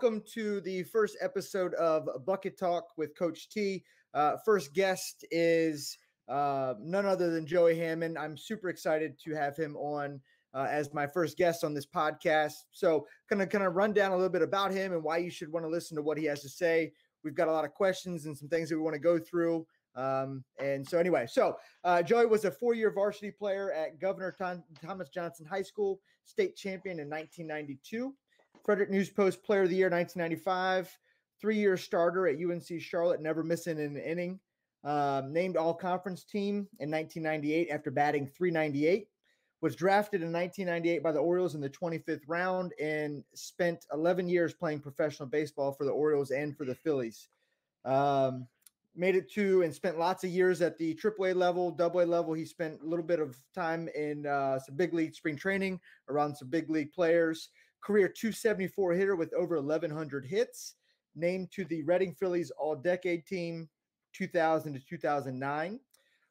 welcome to the first episode of Bucket Talk with Coach T. Uh, first guest is uh, none other than Joey Hammond. I'm super excited to have him on uh, as my first guest on this podcast. So, kind of kind of run down a little bit about him and why you should want to listen to what he has to say. We've got a lot of questions and some things that we want to go through. Um, and so, anyway, so uh, Joey was a four-year varsity player at Governor Tom- Thomas Johnson High School, state champion in 1992. Frederick News Post Player of the Year 1995, three year starter at UNC Charlotte, never missing an inning. Um, named All Conference Team in 1998 after batting 398. Was drafted in 1998 by the Orioles in the 25th round and spent 11 years playing professional baseball for the Orioles and for the Phillies. Um, made it to and spent lots of years at the AAA level, AA level. He spent a little bit of time in uh, some big league spring training around some big league players career 274 hitter with over 1,100 hits, named to the Reading Phillies All Decade Team 2000 to 2009.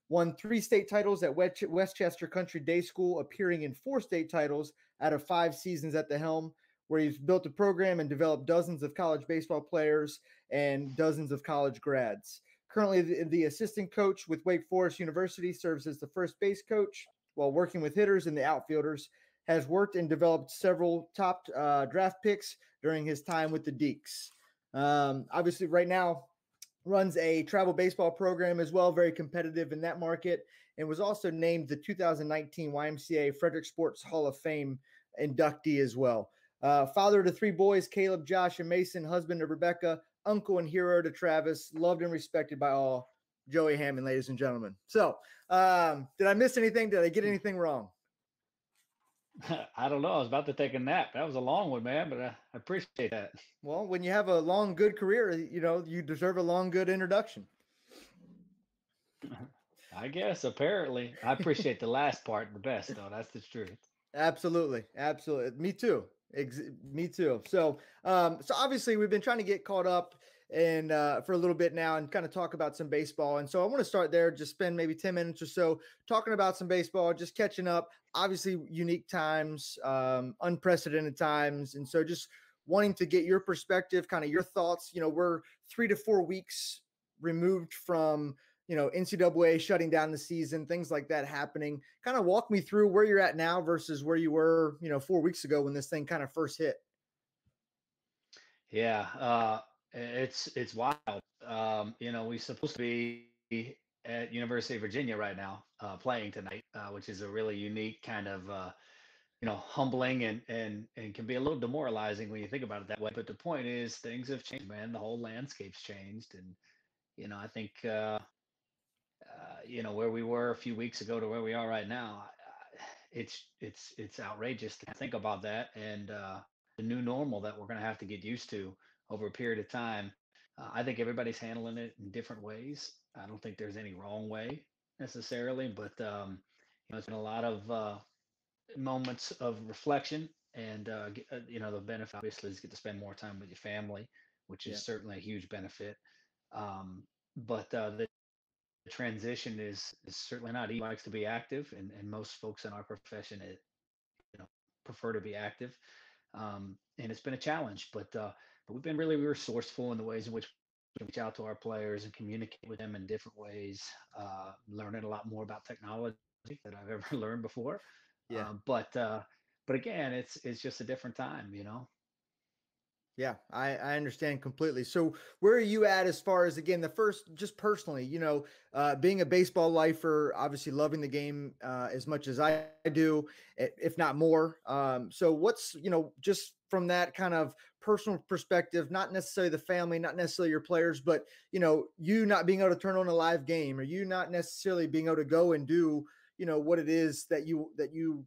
Won three state titles at Westchester Country Day School, appearing in four state titles out of five seasons at the helm, where he's built a program and developed dozens of college baseball players and dozens of college grads. Currently, the, the assistant coach with Wake Forest University serves as the first base coach while working with hitters and the outfielders has worked and developed several top uh, draft picks during his time with the Deacs. Um, obviously, right now, runs a travel baseball program as well, very competitive in that market, and was also named the 2019 YMCA Frederick Sports Hall of Fame inductee as well. Uh, father to three boys, Caleb, Josh, and Mason, husband of Rebecca, uncle and hero to Travis, loved and respected by all. Joey Hammond, ladies and gentlemen. So, um, did I miss anything? Did I get anything wrong? I don't know. I was about to take a nap. That was a long one, man, but I, I appreciate that. Well, when you have a long, good career, you know, you deserve a long, good introduction. I guess apparently. I appreciate the last part the best, though. That's the truth. Absolutely, absolutely. Me too. Ex- me too. So, um, so obviously we've been trying to get caught up and uh, for a little bit now and kind of talk about some baseball. And so I want to start there, just spend maybe 10 minutes or so talking about some baseball, just catching up. Obviously, unique times, um, unprecedented times. And so just wanting to get your perspective, kind of your thoughts. You know, we're three to four weeks removed from, you know, NCAA shutting down the season, things like that happening. Kind of walk me through where you're at now versus where you were, you know, four weeks ago when this thing kind of first hit. Yeah. Uh, it's it's wild. Um, you know, we're supposed to be at University of Virginia right now, uh, playing tonight, uh, which is a really unique kind of uh, you know humbling and and and can be a little demoralizing when you think about it that way. But the point is, things have changed, man. The whole landscape's changed, and you know, I think uh, uh, you know where we were a few weeks ago to where we are right now. It's it's it's outrageous to think about that and uh, the new normal that we're going to have to get used to over a period of time. Uh, I think everybody's handling it in different ways. I don't think there's any wrong way necessarily, but um, you know, it's been a lot of uh, moments of reflection, and uh, uh, you know, the benefit obviously is get to spend more time with your family, which is yeah. certainly a huge benefit. Um, but uh, the transition is is certainly not. He likes to be active, and, and most folks in our profession, it, you know, prefer to be active. Um, and it's been a challenge, but uh, but we've been really resourceful in the ways in which we reach out to our players and communicate with them in different ways. Uh, learning a lot more about technology that I've ever learned before. Yeah. Uh, but uh, but again, it's it's just a different time, you know. Yeah, I, I understand completely. So, where are you at as far as again the first, just personally, you know, uh, being a baseball lifer, obviously loving the game uh, as much as I do, if not more. Um, so, what's you know, just from that kind of personal perspective, not necessarily the family, not necessarily your players, but you know, you not being able to turn on a live game, or you not necessarily being able to go and do, you know, what it is that you that you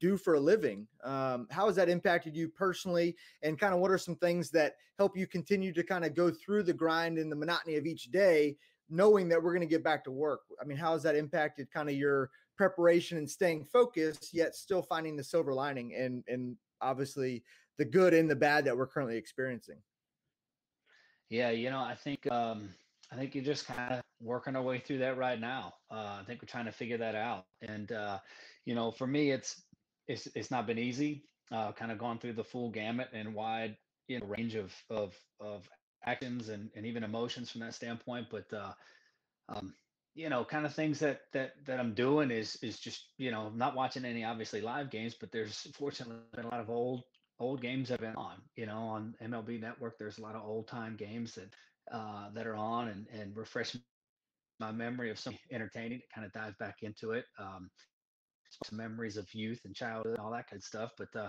do for a living. Um, how has that impacted you personally? And kind of what are some things that help you continue to kind of go through the grind and the monotony of each day, knowing that we're going to get back to work? I mean, how has that impacted kind of your preparation and staying focused, yet still finding the silver lining and and obviously the good and the bad that we're currently experiencing. Yeah, you know, I think um, I think you're just kind of working our way through that right now. Uh, I think we're trying to figure that out, and uh, you know, for me, it's it's it's not been easy. Uh, kind of gone through the full gamut and wide, you know range of of of actions and, and even emotions from that standpoint. But uh, um, you know, kind of things that that that I'm doing is is just you know not watching any obviously live games, but there's fortunately been a lot of old old games have been on. You know, on MLB Network, there's a lot of old time games that uh, that are on and and refresh my memory of some entertaining. It kind of dives back into it. Um, some memories of youth and childhood, and all that kind of stuff. But uh,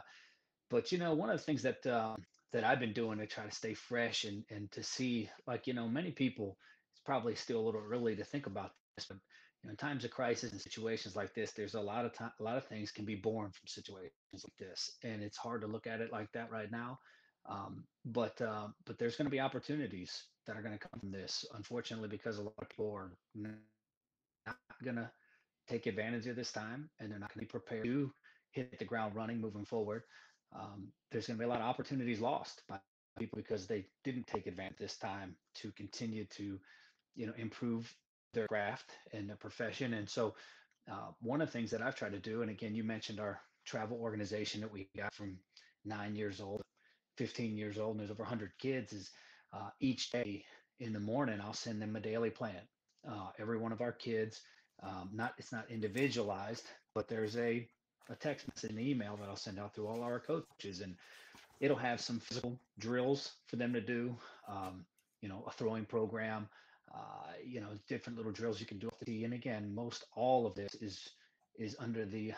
but you know, one of the things that um, that I've been doing to try to stay fresh and and to see, like you know, many people, it's probably still a little early to think about this, but know, in times of crisis and situations like this, there's a lot of time, a lot of things can be born from situations like this, and it's hard to look at it like that right now. Um, but uh, but there's going to be opportunities that are going to come from this. Unfortunately, because a lot of people are not going to take advantage of this time, and they're not going to be prepared to hit the ground running moving forward um, there's going to be a lot of opportunities lost by people because they didn't take advantage this time to continue to, you know, improve their craft and their profession. And so, uh, one of the things that I've tried to do, and again, you mentioned our travel organization that we got from nine years old, 15 years old, and there's over 100 kids, is uh, each day in the morning, I'll send them a daily plan. Uh, every one of our kids, um, not it's not individualized, but there's a a text message and email that I'll send out through all our coaches, and it'll have some physical drills for them to do. Um, you know, a throwing program. Uh, you know, different little drills you can do the. And again, most all of this is is under the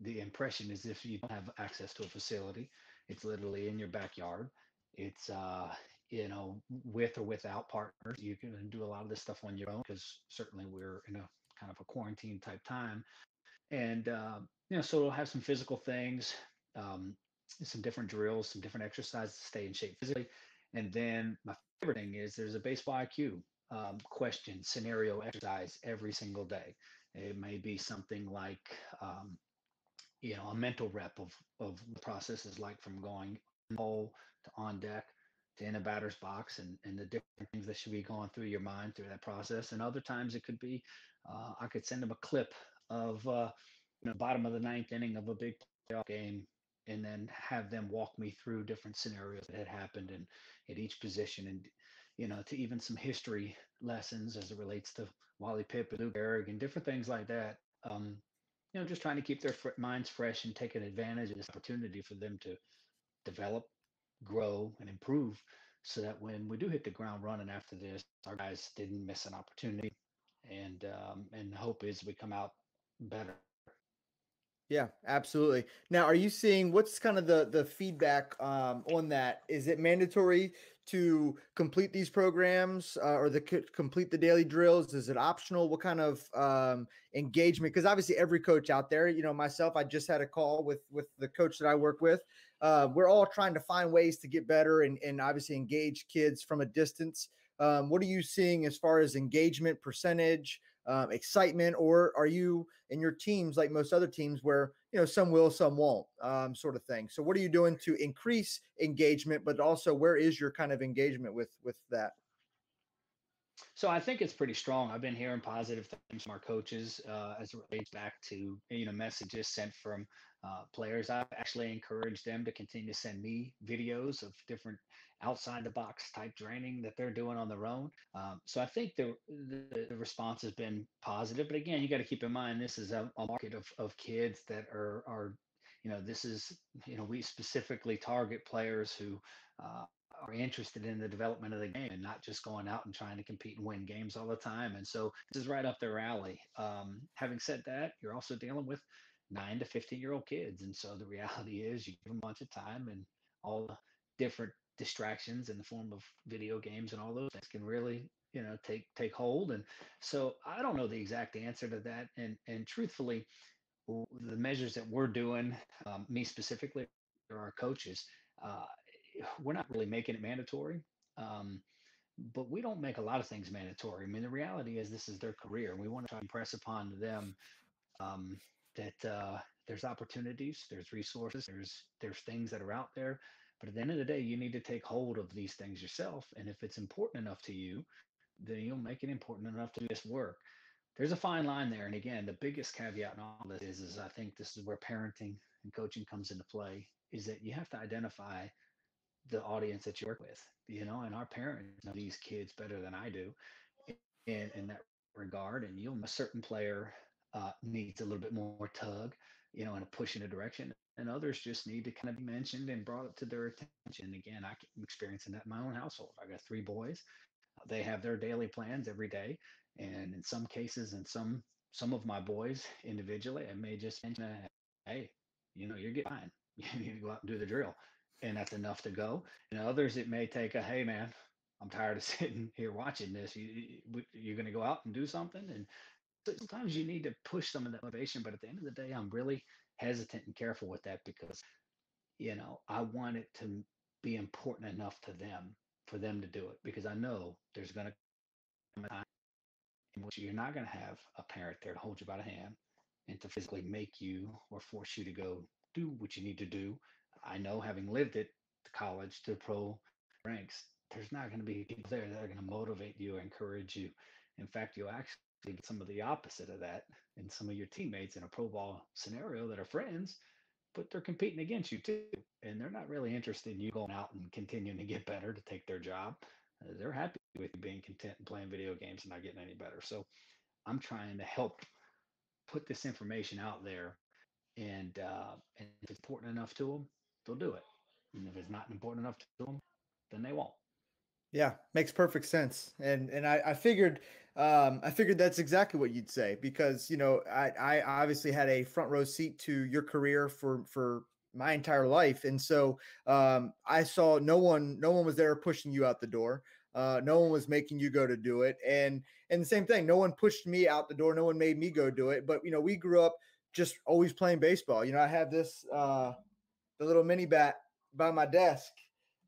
the impression is if you don't have access to a facility, it's literally in your backyard. It's uh, you know, with or without partners, you can do a lot of this stuff on your own because certainly we're in a kind of a quarantine type time. And uh, you know, so it'll have some physical things, um, some different drills, some different exercises to stay in shape physically. And then my favorite thing is there's a baseball IQ um, question, scenario exercise every single day. It may be something like, um, you know, a mental rep of of the process is like from going hole to on deck to in a batter's box and, and the different things that should be going through your mind through that process. And other times it could be, uh, I could send them a clip of, uh, bottom of the ninth inning of a big playoff game and then have them walk me through different scenarios that had happened and at each position and you know to even some history lessons as it relates to Wally Pipp and Lou Gehrig and different things like that. Um, you know, just trying to keep their minds fresh and taking advantage of this opportunity for them to develop, grow, and improve, so that when we do hit the ground running after this, our guys didn't miss an opportunity. And um, and hope is we come out better yeah, absolutely. Now, are you seeing what's kind of the the feedback um, on that? Is it mandatory to complete these programs uh, or the complete the daily drills? Is it optional? What kind of um, engagement? Because obviously, every coach out there, you know, myself, I just had a call with with the coach that I work with. Uh, we're all trying to find ways to get better and and obviously engage kids from a distance. Um, what are you seeing as far as engagement percentage? Um, excitement, or are you in your teams like most other teams where you know some will, some won't, um, sort of thing? So, what are you doing to increase engagement, but also where is your kind of engagement with with that? So I think it's pretty strong. I've been hearing positive things from our coaches uh, as it relates back to you know messages sent from uh, players. I've actually encouraged them to continue to send me videos of different outside the box type training that they're doing on their own. Um, so I think the, the, the response has been positive. But again, you got to keep in mind this is a, a market of of kids that are are you know this is you know we specifically target players who uh, are interested in the development of the game and not just going out and trying to compete and win games all the time. And so this is right up their alley. Um, having said that, you're also dealing with nine to 15 year old kids. And so the reality is you give them a bunch of time and all the different distractions in the form of video games and all those things can really you know take take hold. And so i don't know the exact answer to that. And and truthfully the measures that we're doing um, me specifically or our coaches uh, we're not really making it mandatory um, but we don't make a lot of things mandatory. I mean the reality is this is their career we want to to impress upon them um, that uh, there's opportunities there's resources there's there's things that are out there but at the end of the day, you need to take hold of these things yourself. And if it's important enough to you, then you'll make it important enough to do this work. There's a fine line there. And again, the biggest caveat in all this is, is I think this is where parenting and coaching comes into play, is that you have to identify the audience that you work with, you know, and our parents know these kids better than I do in, in that regard. And you'll, a certain player uh, needs a little bit more tug, you know, and a push in a direction. And others just need to kind of be mentioned and brought up to their attention. Again, I'm experiencing that in my own household. I got three boys. They have their daily plans every day. And in some cases, in some some of my boys individually, I may just mention, hey, you know, you're getting fine. You need to go out and do the drill and that's enough to go. And others, it may take a, hey, man, I'm tired of sitting here watching this. You, you're going to go out and do something. And sometimes you need to push some of that motivation. But at the end of the day, I'm really hesitant and careful with that because, you know, I want it to be important enough to them for them to do it because I know there's going to come a time in which you're not going to have a parent there to hold you by the hand and to physically make you or force you to go do what you need to do I know having lived it, the college to pro ranks, there's not going to be people there that are going to motivate you, encourage you. In fact, you'll actually get some of the opposite of that and some of your teammates in a pro ball scenario that are friends, but they're competing against you too. And they're not really interested in you going out and continuing to get better to take their job. Uh, they're happy with you being content and playing video games and not getting any better. So I'm trying to help put this information out there. And, uh, and if it's important enough to them, they'll do it. And if it's not important enough to them, then they won't. Yeah, makes perfect sense. And and I, I figured um, I figured that's exactly what you'd say because you know I, I obviously had a front row seat to your career for for my entire life, and so um, I saw no one no one was there pushing you out the door. Uh, no one was making you go to do it, and and the same thing. No one pushed me out the door. No one made me go do it. But you know, we grew up just always playing baseball. You know, I have this. Uh, the little mini bat by my desk.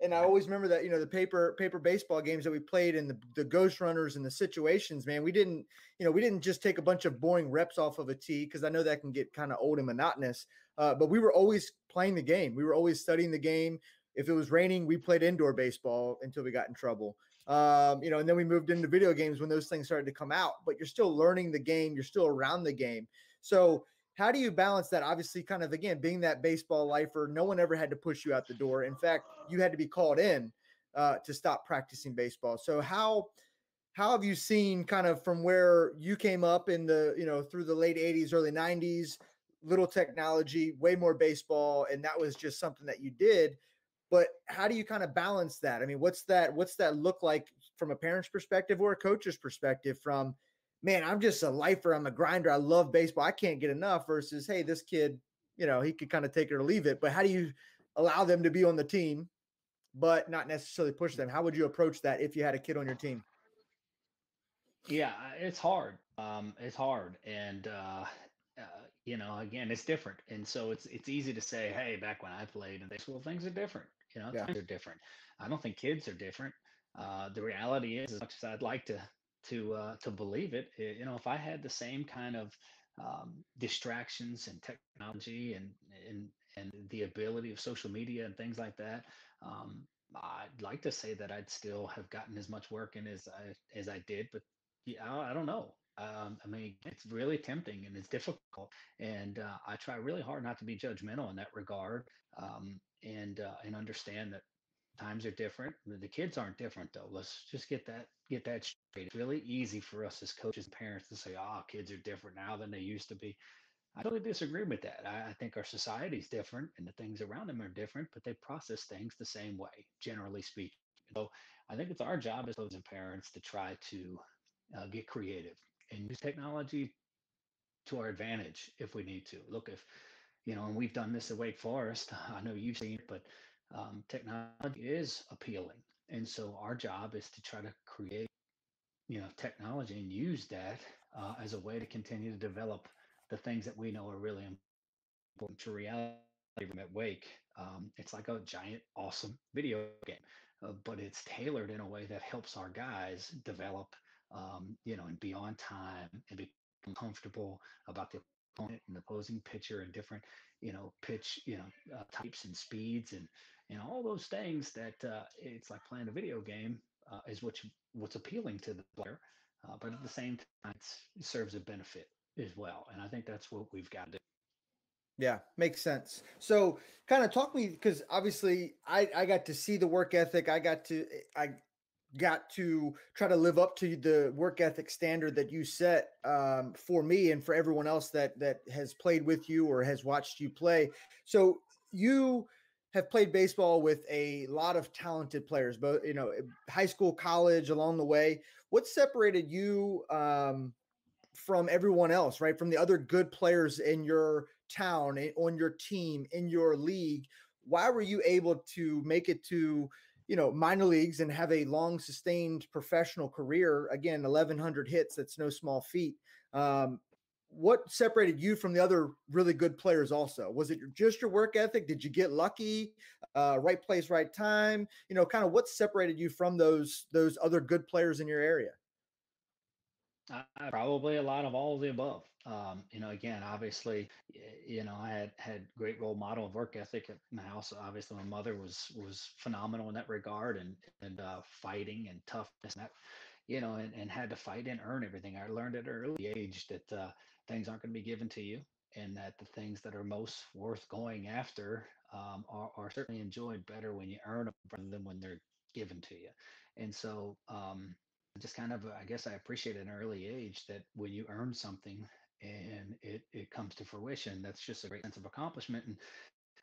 And I always remember that, you know, the paper paper baseball games that we played and the, the ghost runners and the situations, man, we didn't, you know, we didn't just take a bunch of boring reps off of a tee because I know that can get kind of old and monotonous. Uh, but we were always playing the game. We were always studying the game. If it was raining, we played indoor baseball until we got in trouble. Um, you know, and then we moved into video games when those things started to come out. But you're still learning the game. You're still around the game. So how do you balance that? Obviously, kind of again, being that baseball lifer, no one ever had to push you out the door. In fact, you had to be called in uh, to stop practicing baseball. So how how have you seen kind of from where you came up in the you know through the late 80s early 90s little technology way more baseball and that was just something that you did but how do you kind of balance that i mean what's that what's that look like from a parent's perspective or a coach's perspective from man, I'm just a lifer. I'm a grinder. I love baseball. I can't get enough versus, hey, this kid, you know, he could kind of take it or leave it. But how do you allow them to be on the team, but not necessarily push them? How would you approach that if you had a kid on your team? Yeah, it's hard. Um, it's hard. And, uh, uh, you know, again, it's different. And so it's, it's easy to say, Hey, back when I played and baseball, things are different, you know, yeah. things are different. I don't think kids are different. Uh, the reality is as much as I'd like to to uh, to believe it. it. You know, if I had the same kind of um, distractions and technology and and and the ability of social media and things like that, um, I'd like to say that I'd still have gotten as much work in as I as I did, but yeah, I, I don't know. Um, I mean, it's really tempting and it's difficult, and uh, I try really hard not to be judgmental in that regard, um, and uh, and understand that times are different. The kids aren't different though. Let's just get that get that straight. It's really easy for us as coaches and parents to say, "Oh, kids are different now than they used to be." I totally disagree with that. I, I think our society is different and the things around them are different, but they process things the same way, generally speaking. So I think it's our job as coaches and parents to try to uh, get creative and use technology to our advantage if we need to. Look, if you know, and we've done this at Wake Forest. I know you've seen it, but um, technology is appealing. And so our job is to try to create, you know, technology and use that uh, as a way to continue to develop the things that we know are really important to reality. At Wake, um, it's like a giant, awesome video game, uh, but it's tailored in a way that helps our guys develop, um, you know, and be on time and become comfortable about the opponent and the opposing pitcher and different, you know, pitch, you know, uh, types and speeds and and all those things that uh, it's like playing a video game uh, is what you, what's appealing to the player, uh, but at the same time, it serves a benefit as well. And I think that's what we've got to do. Yeah, makes sense. So, kind of talk me because obviously I I got to see the work ethic. I got to I got to try to live up to the work ethic standard that you set um, for me and for everyone else that that has played with you or has watched you play. So you have played baseball with a lot of talented players, both you know, high school, college, along the way. What separated you um, from everyone else, right? From the other good players in your town, on your team, in your league. Why were you able to make it to you know minor leagues and have a long sustained professional career again 1100 hits that's no small feat um, what separated you from the other really good players also was it just your work ethic did you get lucky uh, right place right time you know kind of what separated you from those those other good players in your area uh, probably a lot of all of the above. Um, you know, again, obviously, you know, I had had great role model of work ethic at my house. Obviously, my mother was was phenomenal in that regard, and and uh, fighting and toughness, and that, you know, and, and had to fight and earn everything. I learned at an early age that uh, things aren't going to be given to you, and that the things that are most worth going after um, are, are certainly enjoyed better when you earn them rather than when they're given to you. And so, um, just kind of, I guess I appreciate at an early age that when you earn something and it, it comes to fruition, that's just a great sense of accomplishment. And,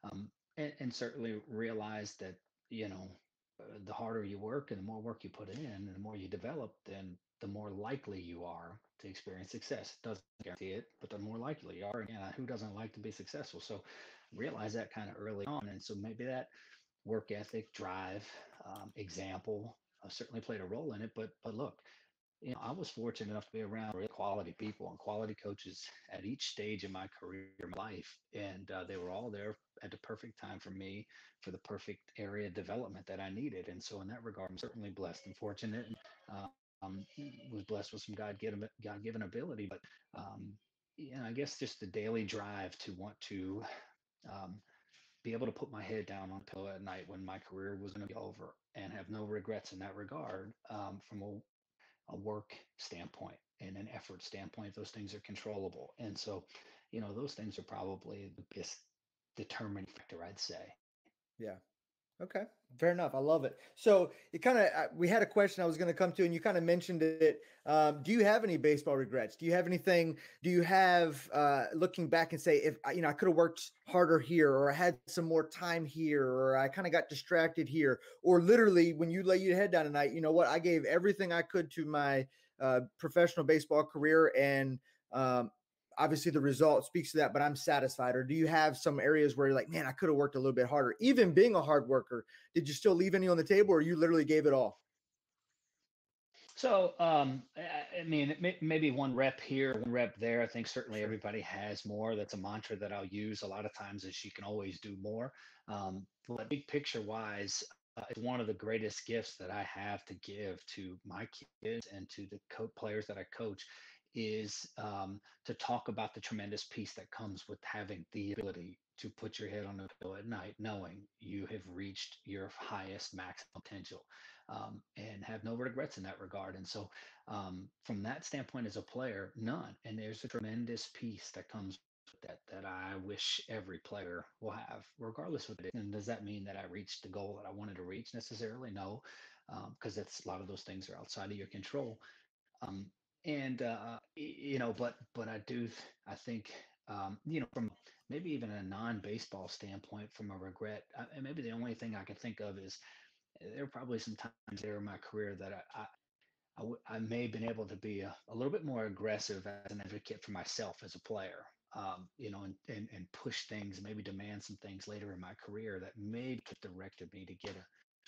um, and, and certainly realize that, you know, the harder you work and the more work you put in and the more you develop, then the more likely you are to experience success. Doesn't guarantee it, but the more likely you are. Again, who doesn't like to be successful? So realize that kind of early on. And so maybe that work ethic, drive, um, example, uh, certainly played a role in it. But but look, you know, I was fortunate enough to be around really quality people and quality coaches at each stage of my career, life, and uh, they were all there at the perfect time for me for the perfect area of development that I needed. And so, in that regard, I'm certainly blessed and fortunate. And, um, was blessed with some God given God given ability, but um, you know, I guess just the daily drive to want to um, be able to put my head down on the pillow at night when my career was going to be over and have no regrets in that regard um, from a, a work standpoint and an effort standpoint those things are controllable. And so you know those things are probably the biggest determining factor i'd say. Yeah Okay, fair enough. I love it. So you kind of uh, we had a question I was going to come to, and you kind of mentioned it. Um, do you have any baseball regrets? Do you have anything? Do you have uh, looking back and say, if you know, I could have worked harder here, or I had some more time here, or I kind of got distracted here, or literally when you lay your head down tonight, you know what? I gave everything I could to my uh, professional baseball career, and um, obviously the result speaks to that, but I'm satisfied? Or do you have some areas where you're like, man, I could have worked a little bit harder? Even being a hard worker, did you still leave any on the table or you literally gave it all? So, um, I mean, maybe one rep here, one rep there. I think certainly everybody has more. That's a mantra that I'll use a lot of times is you can always do more. Um, but big picture wise, uh, it's one of the greatest gifts that I have to give to my kids and to the co- players that I coach is um, to talk about the tremendous peace that comes with having the ability to put your head on the pillow at night, knowing you have reached your highest max potential, um, and have no regrets in that regard. And so, um, from that standpoint, as a player, none. And there's a tremendous peace that comes with that that I wish every player will have, regardless of it. And does that mean that I reached the goal that I wanted to reach necessarily? No, because um, a lot of those things are outside of your control. Um, and uh, you know, but but I do I think um, you know from maybe even a non-baseball standpoint, from a regret, I, and maybe the only thing I can think of is eh, there are probably some times there in my career that I, I I, w- I may have been able to be a, a, little bit more aggressive as an advocate for myself as a player, um, you know, and, and, and push things, maybe demand some things later in my career that maybe could directed me to get a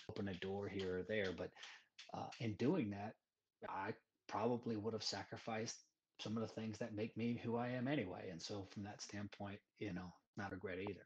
open a door here or there. But uh, in doing that, I probably would have sacrificed some of the things that make me who I am anyway. And so from that standpoint, you know, not regret either.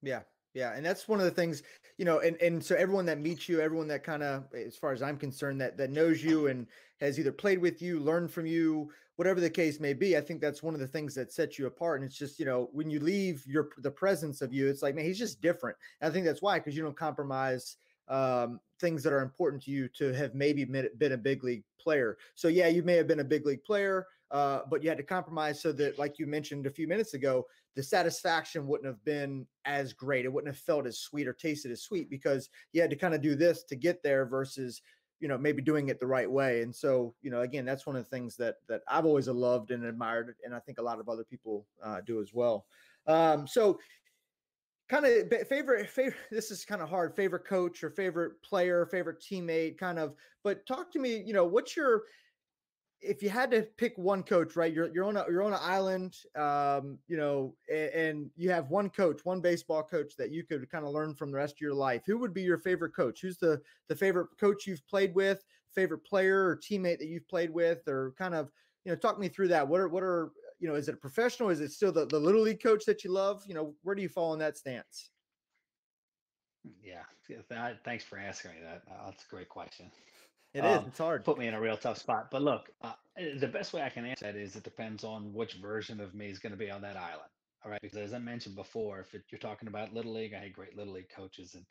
Yeah. Yeah. And that's one of the things, you know, and, and so everyone that meets you, everyone that kind of, as far as I'm concerned, that, that knows you and has either played with you, learned from you, whatever the case may be, I think that's one of the things that sets you apart. And it's just, you know, when you leave your, the presence of you, it's like, man, he's just different. And I think that's why, because you don't compromise um, things that are important to you to have maybe been a big league player. So yeah, you may have been a big league player, uh, but you had to compromise so that, like you mentioned a few minutes ago, the satisfaction wouldn't have been as great. It wouldn't have felt as sweet or tasted as sweet because you had to kind of do this to get there versus you know maybe doing it the right way and so you know again that's one of the things that that i've always loved and admired and i think a lot of other people uh, do as well um, so kind of favorite favorite this is kind of hard favorite coach or favorite player favorite teammate kind of but talk to me you know what's your if you had to pick one coach right you're you're on a you're on an island um you know and, and you have one coach one baseball coach that you could kind of learn from the rest of your life who would be your favorite coach? Who's the the favorite coach you've played with favorite player or teammate that you've played with or kind of you know talk me through that. What are what are you know, is it a professional? Is it still the, the little league coach that you love? You know, where do you fall in that stance? Yeah, that, thanks for asking me that. Uh, that's a great question. It um, is. It's hard. Put me in a real tough spot. But look, uh, the best way I can answer that is it depends on which version of me is going to be on that island. All right, because as I mentioned before, if it, you're talking about little league, I had great little league coaches, and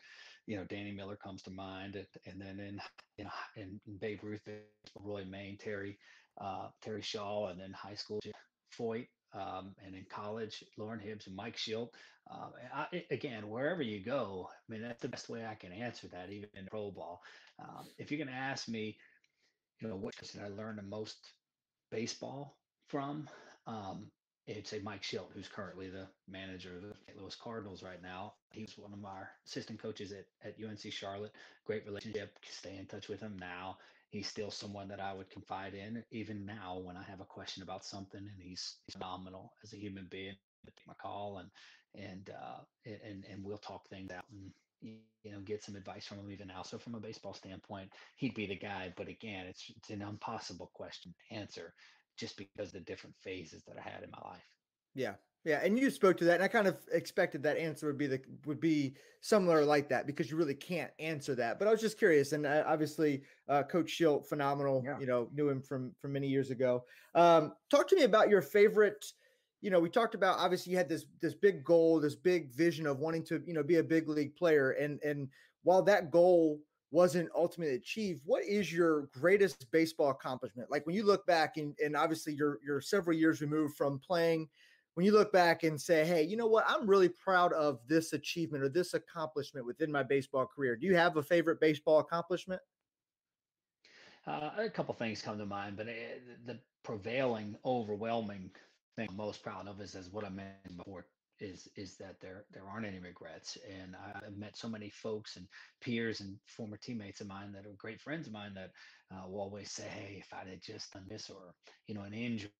you know Danny Miller comes to mind, and, and then in you know in, in Babe Ruth, Roy Mayn, Terry uh, Terry Shaw, and then high school Foyt, um, and in college, Loren Hibbs and Mike Shildt. Um, I, again, wherever you go, I mean, that's the best way I can answer that, even in pro ball. Um, if you're going to ask me, you know, what did I learn the most baseball from? Um, it's a Mike Shildt, who's currently the manager of the St. Louis Cardinals right now. He's one of our assistant coaches at, at UNC Charlotte. Great relationship. Stay in touch with him now he's still someone that I would confide in, even now when I have a question about something. And he's, phenomenal as a human being. Take my call and and uh, and and we'll talk things out and you know get some advice from him even now. So from a baseball standpoint, he'd be the guy. But again, it's it's an impossible question to answer just because of the different phases that I had in my life. Yeah, yeah, and you spoke to that, and I kind of expected that answer would be the would be similar like that because you really can't answer that. But I was just curious, and uh, obviously, uh, Coach Shildt, phenomenal. Yeah. You know, knew him from from many years ago. Um, talk to me about your favorite. You know, we talked about obviously you had this this big goal, this big vision of wanting to you know be a big league player, and and while that goal wasn't ultimately achieved, what is your greatest baseball accomplishment? Like when you look back, and and obviously you're you're several years removed from playing when you look back and say, hey, you know what? I'm really proud of this achievement or this accomplishment within my baseball career. Do you have a favorite baseball accomplishment? Uh, a couple things come to mind, but it, the prevailing, overwhelming thing I'm most proud of is, is what I mentioned before is is that there there aren't any regrets and i've met so many folks and peers and former teammates of mine that are great friends of mine that uh, will always say hey if i'd have just done this or you know an injury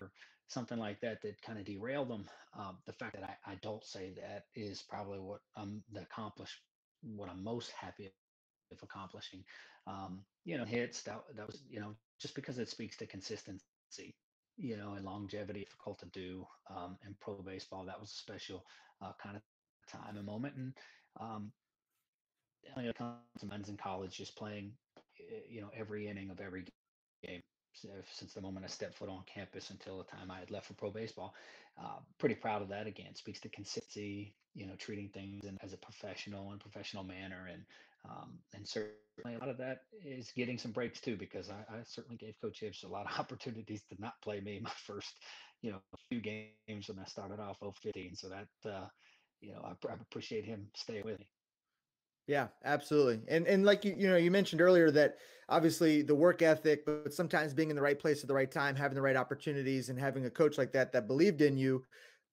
or something like that that kind of derailed them. Um, the fact that I, I don't say that is probably what I'm the accomplish what I'm most happy of accomplishing. Um, you know, hits that that was you know just because it speaks to consistency, you know, and longevity, difficult to do um, in pro baseball. That was a special uh, kind of time and moment, and um, you know, comes in college just playing, eh, you know, every inning of every game since the moment I stepped foot on campus until the time I had left for pro baseball. Uh, pretty proud of that. Again, speaks to consistency, you know, treating things in, as a professional and professional manner, and um, and certainly a lot of that is getting some breaks too, because I, I certainly gave Coach Hibbs a lot of opportunities to not play me my first, you know, few games when I started off 015. So that, uh, you know, I, I appreciate him staying with me. Yeah, absolutely. And and like you you know you mentioned earlier that obviously the work ethic, but sometimes being in the right place at the right time, having the right opportunities, and having a coach like that that believed in you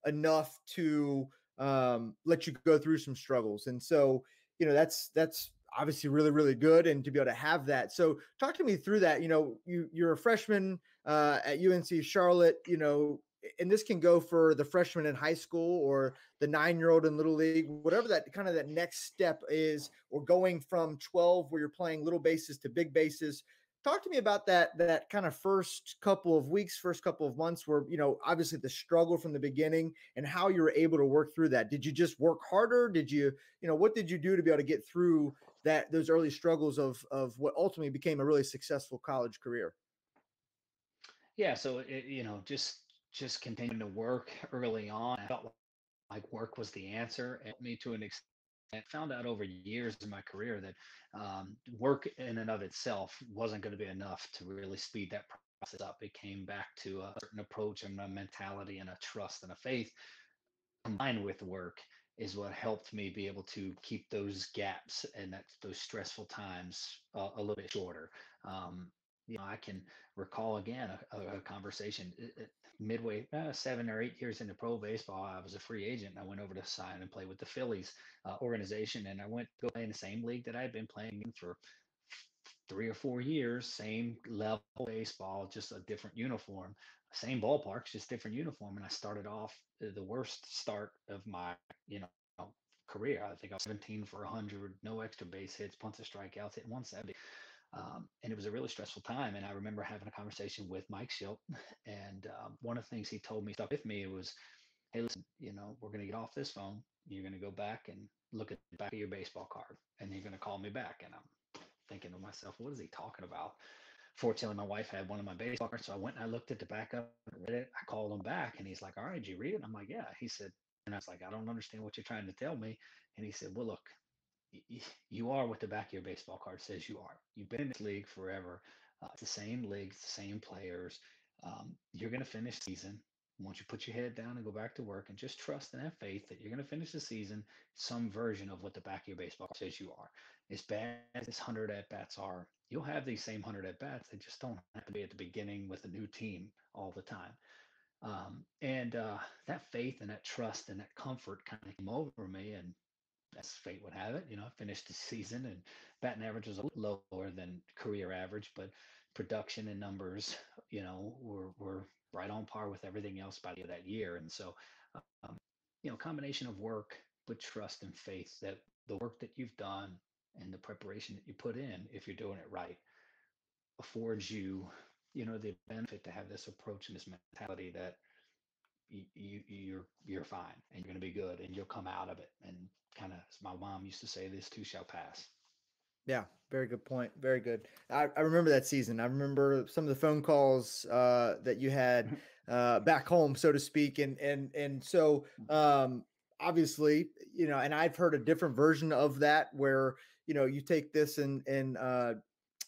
enough to um, let you go through some struggles. And so you know that's that's obviously really really good and to be able to have that so talk to me through that you know you you're a freshman uh, at unc charlotte you know and this can go for the freshman in high school or the nine year old in little league, whatever that kind of that next step is, or going from 12 where you're playing little bases to big bases. Talk to me about that that kind of first couple of weeks, first couple of months where, you know, obviously the struggle from the beginning and how you were able to work through that. Did you just work harder? Did you, you know, what did you do to be able to get through that those early struggles of of what ultimately became a really successful college career? Yeah, so it, you know, just just continuing to work early on. I felt like work was the answer, and me to an extent. I found out over years in my career that um, work in and of itself wasn't going to be enough to really speed that process up. It came back to a certain approach and a mentality and a trust and a faith combined with work is what helped me be able to keep those gaps and that those stressful times uh, a little bit shorter. Um, you know, I can recall again a, a, a conversation it, it, midway uh, seven or eight years into pro baseball. I was a free agent. I went over to sign and play with the Phillies uh, organization, and I went to go play in the same league that I had been playing in for three or four years, same level baseball, just a different uniform, same ballparks, just different uniform. And I started off the worst start of my, you know, career. I think I was 17 for 100, no extra base hits, punts of strikeouts, hit 170. Um, and it was a really stressful time. And I remember having a conversation with Mike Shildt, and um, one of the things he told me stuck with me was, "Hey, listen, you know, we're going to get off this phone. You're going to go back and look at the back of your baseball card, and you're going to call me back." And I'm thinking to myself, what is he talking about? Fortunately, my wife had one of my baseball cards, so I went and I looked at the backup, read it. I called him back, and he's like, "All right, did you read it?" I'm like, "Yeah." He said, and I was like, "I don't understand what you're trying to tell me." And he said, "Well, look, you are what the back of your baseball card says you are. You've been in this league forever. Uh, it's the same league, the same players. Um, you're going to finish season. Once you put your head down and go back to work and just trust and have faith that you're going to finish the season some version of what the back of your baseball card says you are as bad as 100 at bats are, you'll have these same 100 at bats. They just don't have to be at the beginning with a new team all the time. Um, and uh, that faith and that trust and that comfort kind of came over me. And as fate would have it, you know, finished the season and batting average was a little lower than career average, but production and numbers, you know, were, were right on par with everything else by the end of that year. And so, um, you know, combination of work, but trust and faith that the work that you've done and the preparation that you put in, if you're doing it right, affords you, you know, the benefit to have this approach and this mentality that you, you you're you're fine and you're going to be good and you'll come out of it. And kind of, as my mom used to say, this too shall pass. Yeah, very good point. Very good. I, I remember that season. I remember some of the phone calls uh, that you had uh, back home, so to speak, and and and so mm-hmm. um, obviously, you know, and I've heard a different version of that where you know you take this and and uh,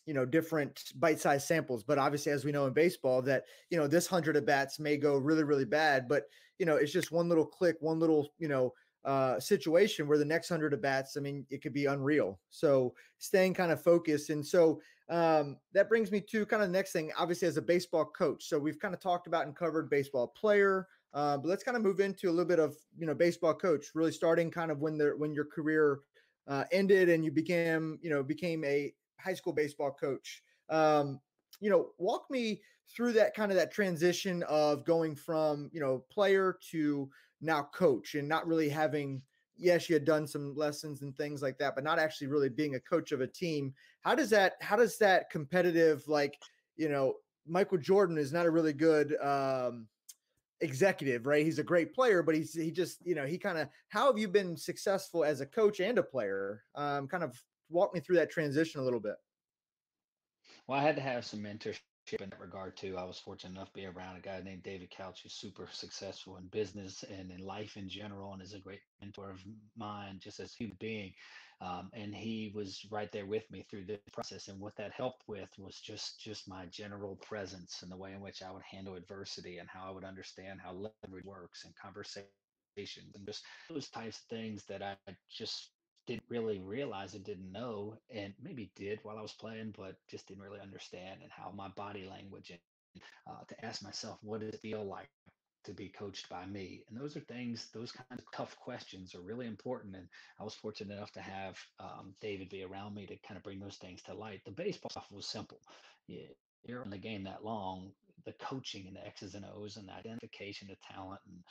you know different bite-sized samples but obviously as we know in baseball that you know this 100 at bats may go really really bad but you know it's just one little click one little you know uh, situation where the next 100 at bats i mean it could be unreal. So staying kind of focused and so um, that brings me to kind of the next thing obviously as a baseball coach so we've kind of talked about and covered baseball player uh, but let's kind of move into a little bit of you know baseball coach really starting kind of when the when your career uh, ended and you became, you know, became a high school baseball coach. Um, you know, walk me through that kind of that transition of going from, you know, player to now coach and not really having yes you had done some lessons and things like that but not actually really being a coach of a team how does that how does that competitive like you know michael jordan is not a really good um executive, right? He's a great player, but he's he just you know he kind of how have you been successful as a coach and a player? Um, kind of walk me through that transition a little bit. Well, I had to have some mentorship in that regard too. I was fortunate enough to be around a guy named David Couch, who's super successful in business and in life in general, and is a great mentor of mine just as a human being. Um, and he was right there with me through the process. And what that helped with was just just my general presence and the way in which I would handle adversity and how I would understand how leverage works and conversations and just those types of things that I just didn't really realize I didn't know and maybe did while I was playing, but just didn't really understand and how my body language and uh, to ask myself, what does it feel like to be coached by me? And those are things, those kinds of tough questions are really important. And I was fortunate enough to have um, David be around me to kind of bring those things to light. The baseball stuff was simple. Yeah, you're in the game that long, the coaching and the X's and O's and the identification of talent and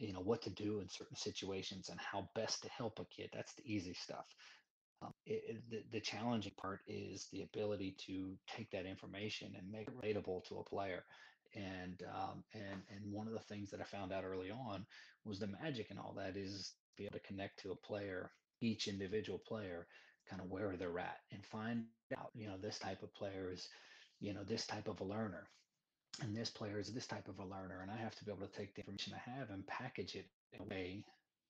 you know what to do in certain situations and how best to help a kid that's the easy stuff. Um, it, the, the challenging part is the ability to take that information and make it relatable to a player. And um, and and one of the things that I found out early on was the magic and all that is be able to connect to a player, each individual player, kind of where they're at, and find out you know this type of player is you know this type of a learner, and this player is this type of a learner, and I have to be able to take the information I have and package it in a way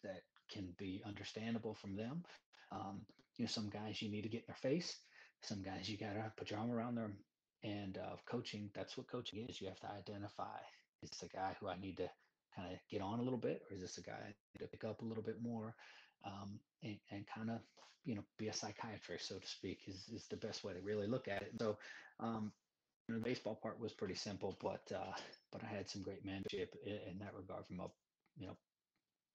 that can be understandable from them. Um, you know, some guys you need to get in their face. Some guys you gotta put your arm around them and uh, coaching, that's what coaching is. You have to identify is this a guy who I need to kind of get on a little bit, or is this a guy to pick up a little bit more, um, and, and kind of you know be a psychiatrist, so to speak, is is the best way to really look at it. So, um, the baseball part was pretty simple, but uh, but I had some great mentorship in, in that regard from a you know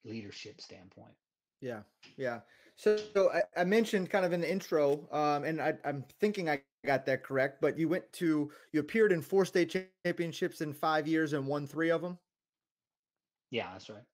leadership standpoint. Yeah, yeah. So, so I, I, mentioned kind of in the intro, um, and I, am thinking I got that correct. But you went to you appeared in four state championships in five years and won three of them. Yeah, that's right.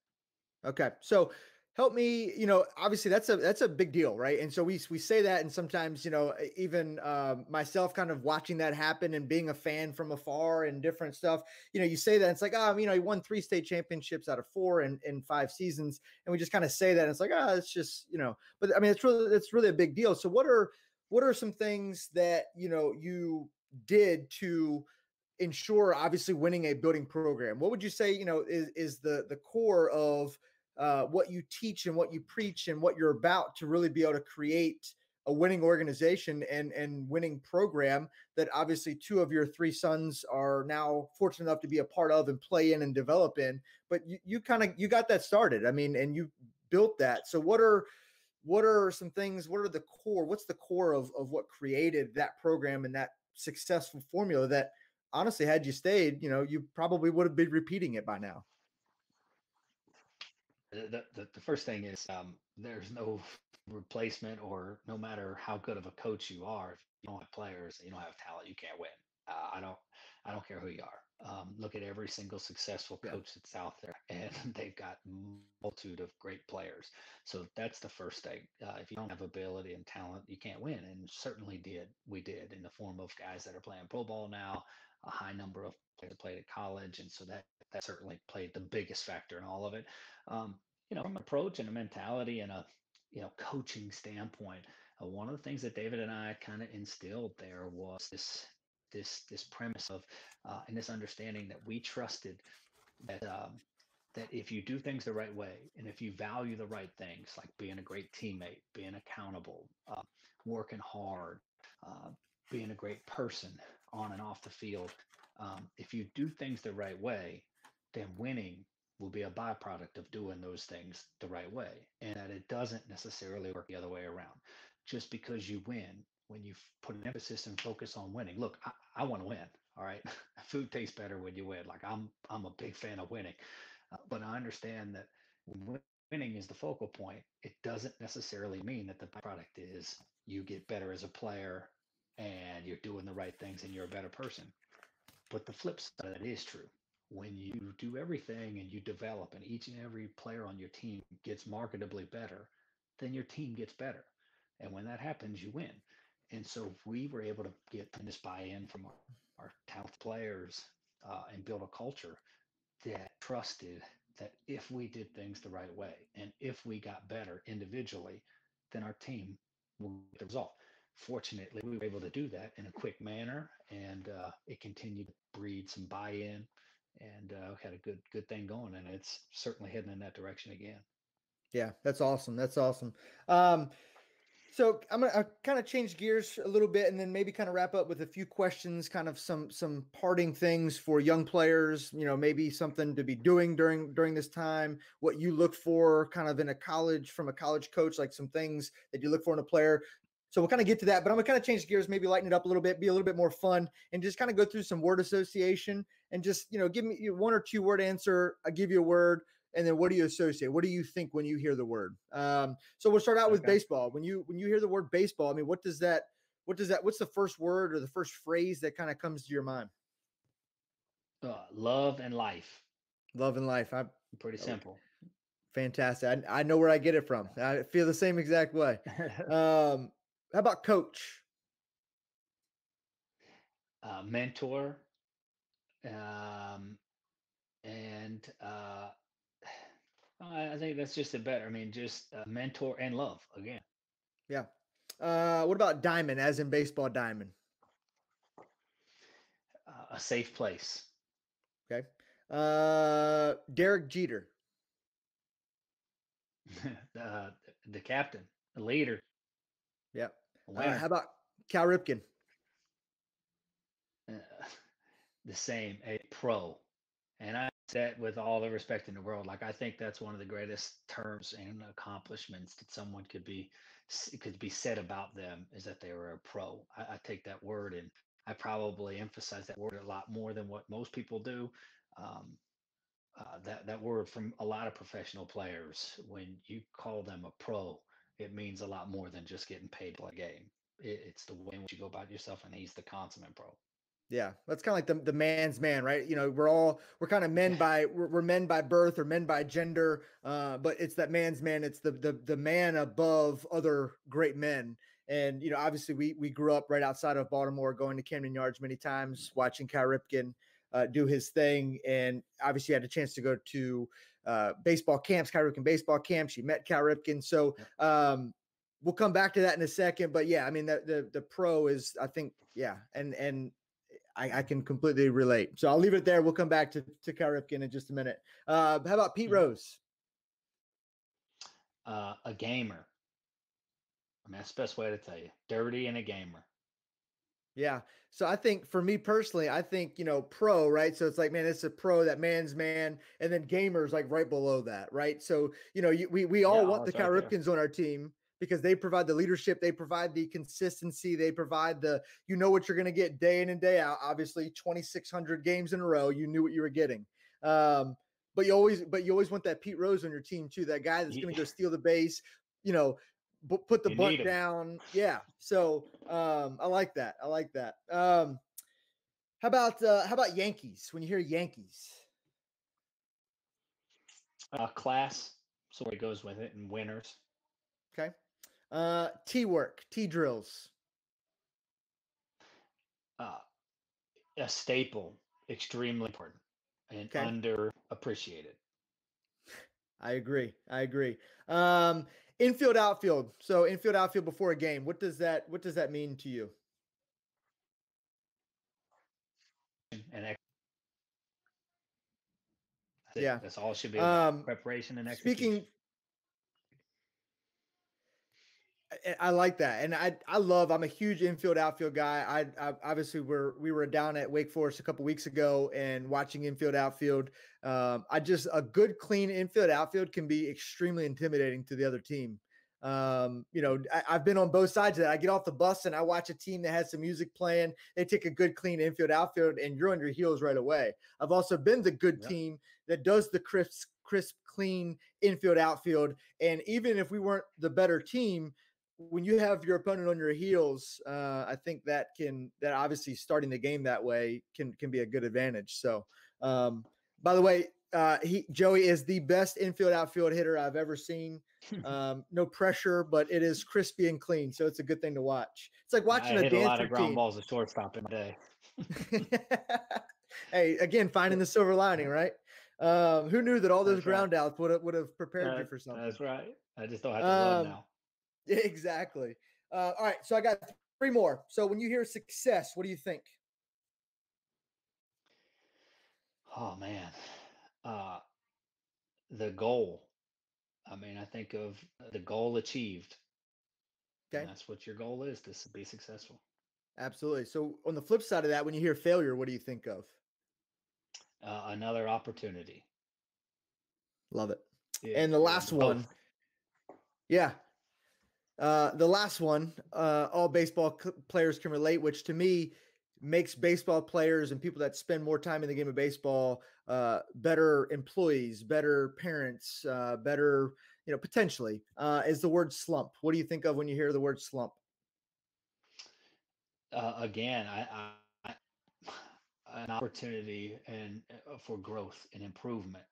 Okay, so help me you know obviously that's a that's a big deal right? And so we we say that and sometimes you know even uh, myself kind of watching that happen and being a fan from afar and different stuff you know you say that it's like oh you know he won three state championships out of four in in five seasons. And we just kind of say that it's like oh, it's just you know but i mean it's really it's really a big deal. So what are what are some things that you know you did to ensure obviously winning a building program? What would you say you know is is the the core of uh, what you teach and what you preach and what you're about to really be able to create a winning organization and and winning program that obviously two of your three sons are now fortunate enough to be a part of and play in and develop in but you, you kind of you got that started i mean and you built that. So what are what are some things what are the core what's the core of of what created that program and that successful formula that honestly had you stayed you know you probably would have been repeating it by now the, the, the first thing is um, there's no replacement or no matter how good of a coach you are, if you don't have players, you don't have talent, you can't win. Uh, I don't, I don't care who you are. Um, look at every single successful coach that's out there, and they've got multitude of great players. So that's the first thing. Uh, if you don't have ability and talent, you can't win. And certainly did we did in the form of guys that are playing pro ball now, a high number of players played at college, and so that that certainly played the biggest factor in all of it. Um, you know, from an approach and a mentality and a you know coaching standpoint, uh, one of the things that David and I kind of instilled there was this this this premise of uh, and this understanding that we trusted that um, that if you do things the right way and if you value the right things like being a great teammate being accountable uh, working hard uh, being a great person on and off the field. Um, if you do things the right way then winning will be a byproduct of doing those things the right way and that it doesn't necessarily work the other way around. Just because you win when you put an emphasis and focus on winning look i, I want to win all right? Food tastes better when you win like i'm i'm a big fan of winning. Uh, but i understand that when winning is the focal point it doesn't necessarily mean that the byproduct is you get better as a player and you're doing the right things and you're a better person but the flip side of that is true when you do everything and you develop and each and every player on your team gets marketably better, then your team gets better. And when that happens, you win. And so we were able to get this buy-in from our, our players uh, and build a culture that trusted that if we did things the right way and if we got better individually, then our team will get the result. Fortunately, we were able to do that in a quick manner, and uh, it continued to breed some buy-in and uh, had a good good thing going, and it's certainly heading in that direction again. Yeah, that's awesome. That's awesome. Um, so I'm gonna kind of change gears a little bit, and then maybe kind of wrap up with a few questions, kind of some some parting things for young players. You know, maybe something to be doing during during this time. What you look for, kind of in a college from a college coach, like some things that you look for in a player. So we'll kind of get to that, but I'm gonna kind of change gears, maybe lighten it up a little bit, be a little bit more fun, and just kind of go through some word association and just you know give me one or two word answer. I give you a word, and then what do you associate? What do you think when you hear the word? Um, so we'll start out with baseball. When you when you hear the word baseball, I mean, what does that? What does that? What's the first word or the first phrase that kind of comes to your mind? Uh, love and life. Love and life. I'm pretty simple. Fantastic. I, I know where I get it from. I feel the same exact way. Um, how about coach? Uh, mentor, um, and uh, I think that's just a better. I mean, just mentor and love again. Yeah. Uh, what about diamond, as in baseball diamond? Uh, a safe place. Okay. Uh, Derek Jeter. uh, the captain, the leader. Yep. Uh, how about Cal Ripken? uh, the same, a pro. And I said with all the respect in the world, like I think that's one of the greatest terms and accomplishments that someone could be could be said about them is that they were a pro. I, I take that word and I probably emphasize that word a lot more than what most people do. Um, uh, that that word from a lot of professional players, when you call them a pro, it means a lot more than just getting paid to play a game. It, it's the way in which you go about yourself, and he's the consummate pro. Yeah, that's kind of like the, the man's man, right? You know, we're all we're kind of men by we're, we're, men by birth or men by gender, uh, but it's that man's man. It's the the the man above other great men. And you know, obviously, we we grew up right outside of Baltimore, going to Camden Yards many times, watching Cal Ripken uh, do his thing, and obviously had a chance to go to uh, baseball camps, Cal Ripken baseball camps. She met Cal Ripken, so um, we'll come back to that in a second. But yeah, I mean, the the, the pro is, I think, yeah, and and I, I, can completely relate. So I'll leave it there. We'll come back to, to Cal Ripken in just a minute. Uh, how about Pete Rose? Uh, a gamer. I mean, that's the best way to tell you. Dirty and a gamer. Yeah. So I think for me personally, I think, you know, pro, right? So it's like, man, it's a pro, that man's man, and then gamers like right below that, right? So, you know, you, we, we all yeah, want the Cal right Ripkens on our team because they provide the leadership, they provide the consistency, they provide the you know what you're going to get day in and day out. Obviously, 2,600 games in a row, you knew what you were getting. Um, but you always, but you always want that Pete Rose on your team too. That guy that's going to go steal the base, you know, b- put the you bunt down. Yeah. So um, I like that. I like that. Um, how about uh, how about Yankees? When you hear Yankees, uh, class. So it goes with it, and winners. Okay. Uh, tee work, tee drills. Uh, a staple, extremely important and okay. underappreciated. I agree. I agree. Um, infield, outfield. So infield, outfield before a game. What does that What does that mean to you? And yeah, that's all should be. Um, preparation and execution. Speaking I like that, and I I love. I'm a huge infield outfield guy. I, I obviously we're we were down at Wake Forest a couple weeks ago and watching infield outfield. Um, I just a good clean infield outfield can be extremely intimidating to the other team. Um, you know, I, have been on both sides of that. I get off the bus and I watch a team that has some music playing. They take a good clean infield outfield, and you're on your heels right away. I've also been the good yeah. team that does the crisp, crisp, clean infield outfield. And even if we weren't the better team, when you have your opponent on your heels, uh, I think that can that obviously starting the game that way can can be a good advantage. So, um, by the way, uh, he Joey is the best infield outfield hitter I've ever seen. Um, no pressure, but it is crispy and clean, so it's a good thing to watch. It's like watching I a hit a lot of ground balls at shortstop in my day. hey, again, finding the silver lining, right? Um, who knew that all those that's ground right. outs would have would have prepared you for something? That's right. I just don't have to um, run now. Exactly. Uh, all right. So I got three more. So when you hear success, what do you think? Oh man, uh, the goal. I mean, I think of the goal achieved. Okay, and that's what your goal is to be successful. Absolutely. So on the flip side of that, when you hear failure, what do you think of? Uh, another opportunity. Love it. Yeah, and the last one. Yeah, uh, the last one, uh, all baseball c- players can relate, which to me makes baseball players and people that spend more time in the game of baseball uh, better employees, better parents, uh, better, you know, potentially, uh, is the word slump. What do you think of when you hear the word slump? Uh, again, I, I, an opportunity and for growth and improvement.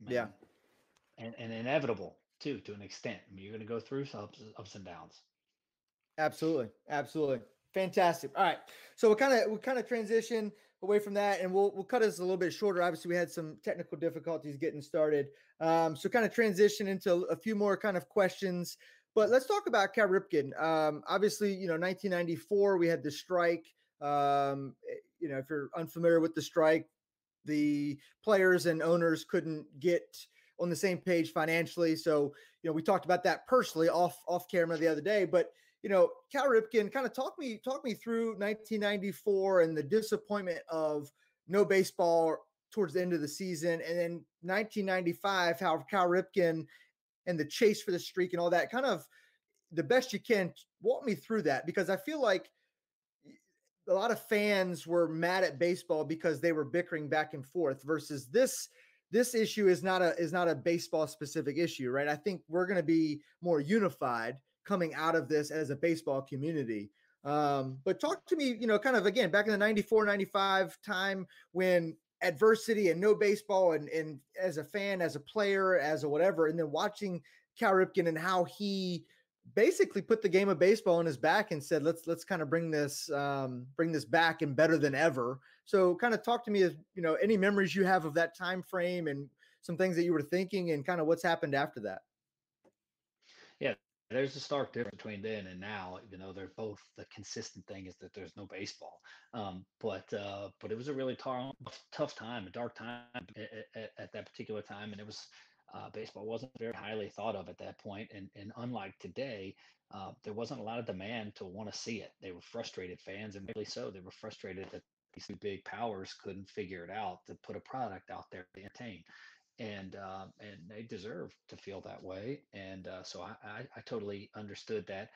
Man. Yeah, and, and inevitable too, to an extent. I mean, you're going to go through ups, ups and downs. Absolutely, absolutely, fantastic. All right, so we kind of we kind of transition away from that, and we'll we'll cut us a little bit shorter. Obviously, we had some technical difficulties getting started, um, so kind of transition into a few more kind of questions. But let's talk about Cal Ripken. Um, obviously, you know, 1994, we had the strike. Um, eh, you know, if you're unfamiliar with the strike, the players and owners couldn't get on the same page financially. So, you know, we talked about that personally off off camera the other day, but you know, Cal Ripken, kind of talk me talk me through 1994 and the disappointment of no baseball towards the end of the season, and then 1995, how Cal Ripken and the chase for the streak and all that. Kind of the best you can walk me through that because I feel like a lot of fans were mad at baseball because they were bickering back and forth versus this this issue is not a is not a baseball specific issue right? I think we're going to be more unified coming out of this as a baseball community. Um, but talk to me you know kind of again back in the 94 95 time when adversity and no baseball and and as a fan as a player as a whatever and then watching cal ripken and how he basically put the game of baseball on his back and said, "Let's let's kind of bring this um, bring this back and better than ever." So, kind of talk to me as you know any memories you have of that time frame and some things that you were thinking and kind of what's happened after that. Yeah, there's a stark difference between then and now. Even though they're both the consistent thing is that there's no baseball. Um, but uh, but it was a really tough tough time, a dark time at, at, at that particular time, and it was uh, baseball wasn't very highly thought of at that point, and and unlike today, uh, there wasn't a lot of demand to want to see it. They were frustrated fans, and really so. They were frustrated that these two big powers couldn't figure it out to put a product out there to entertain, and uh, and they deserve to feel that way. And uh, so I, I, I totally understood that.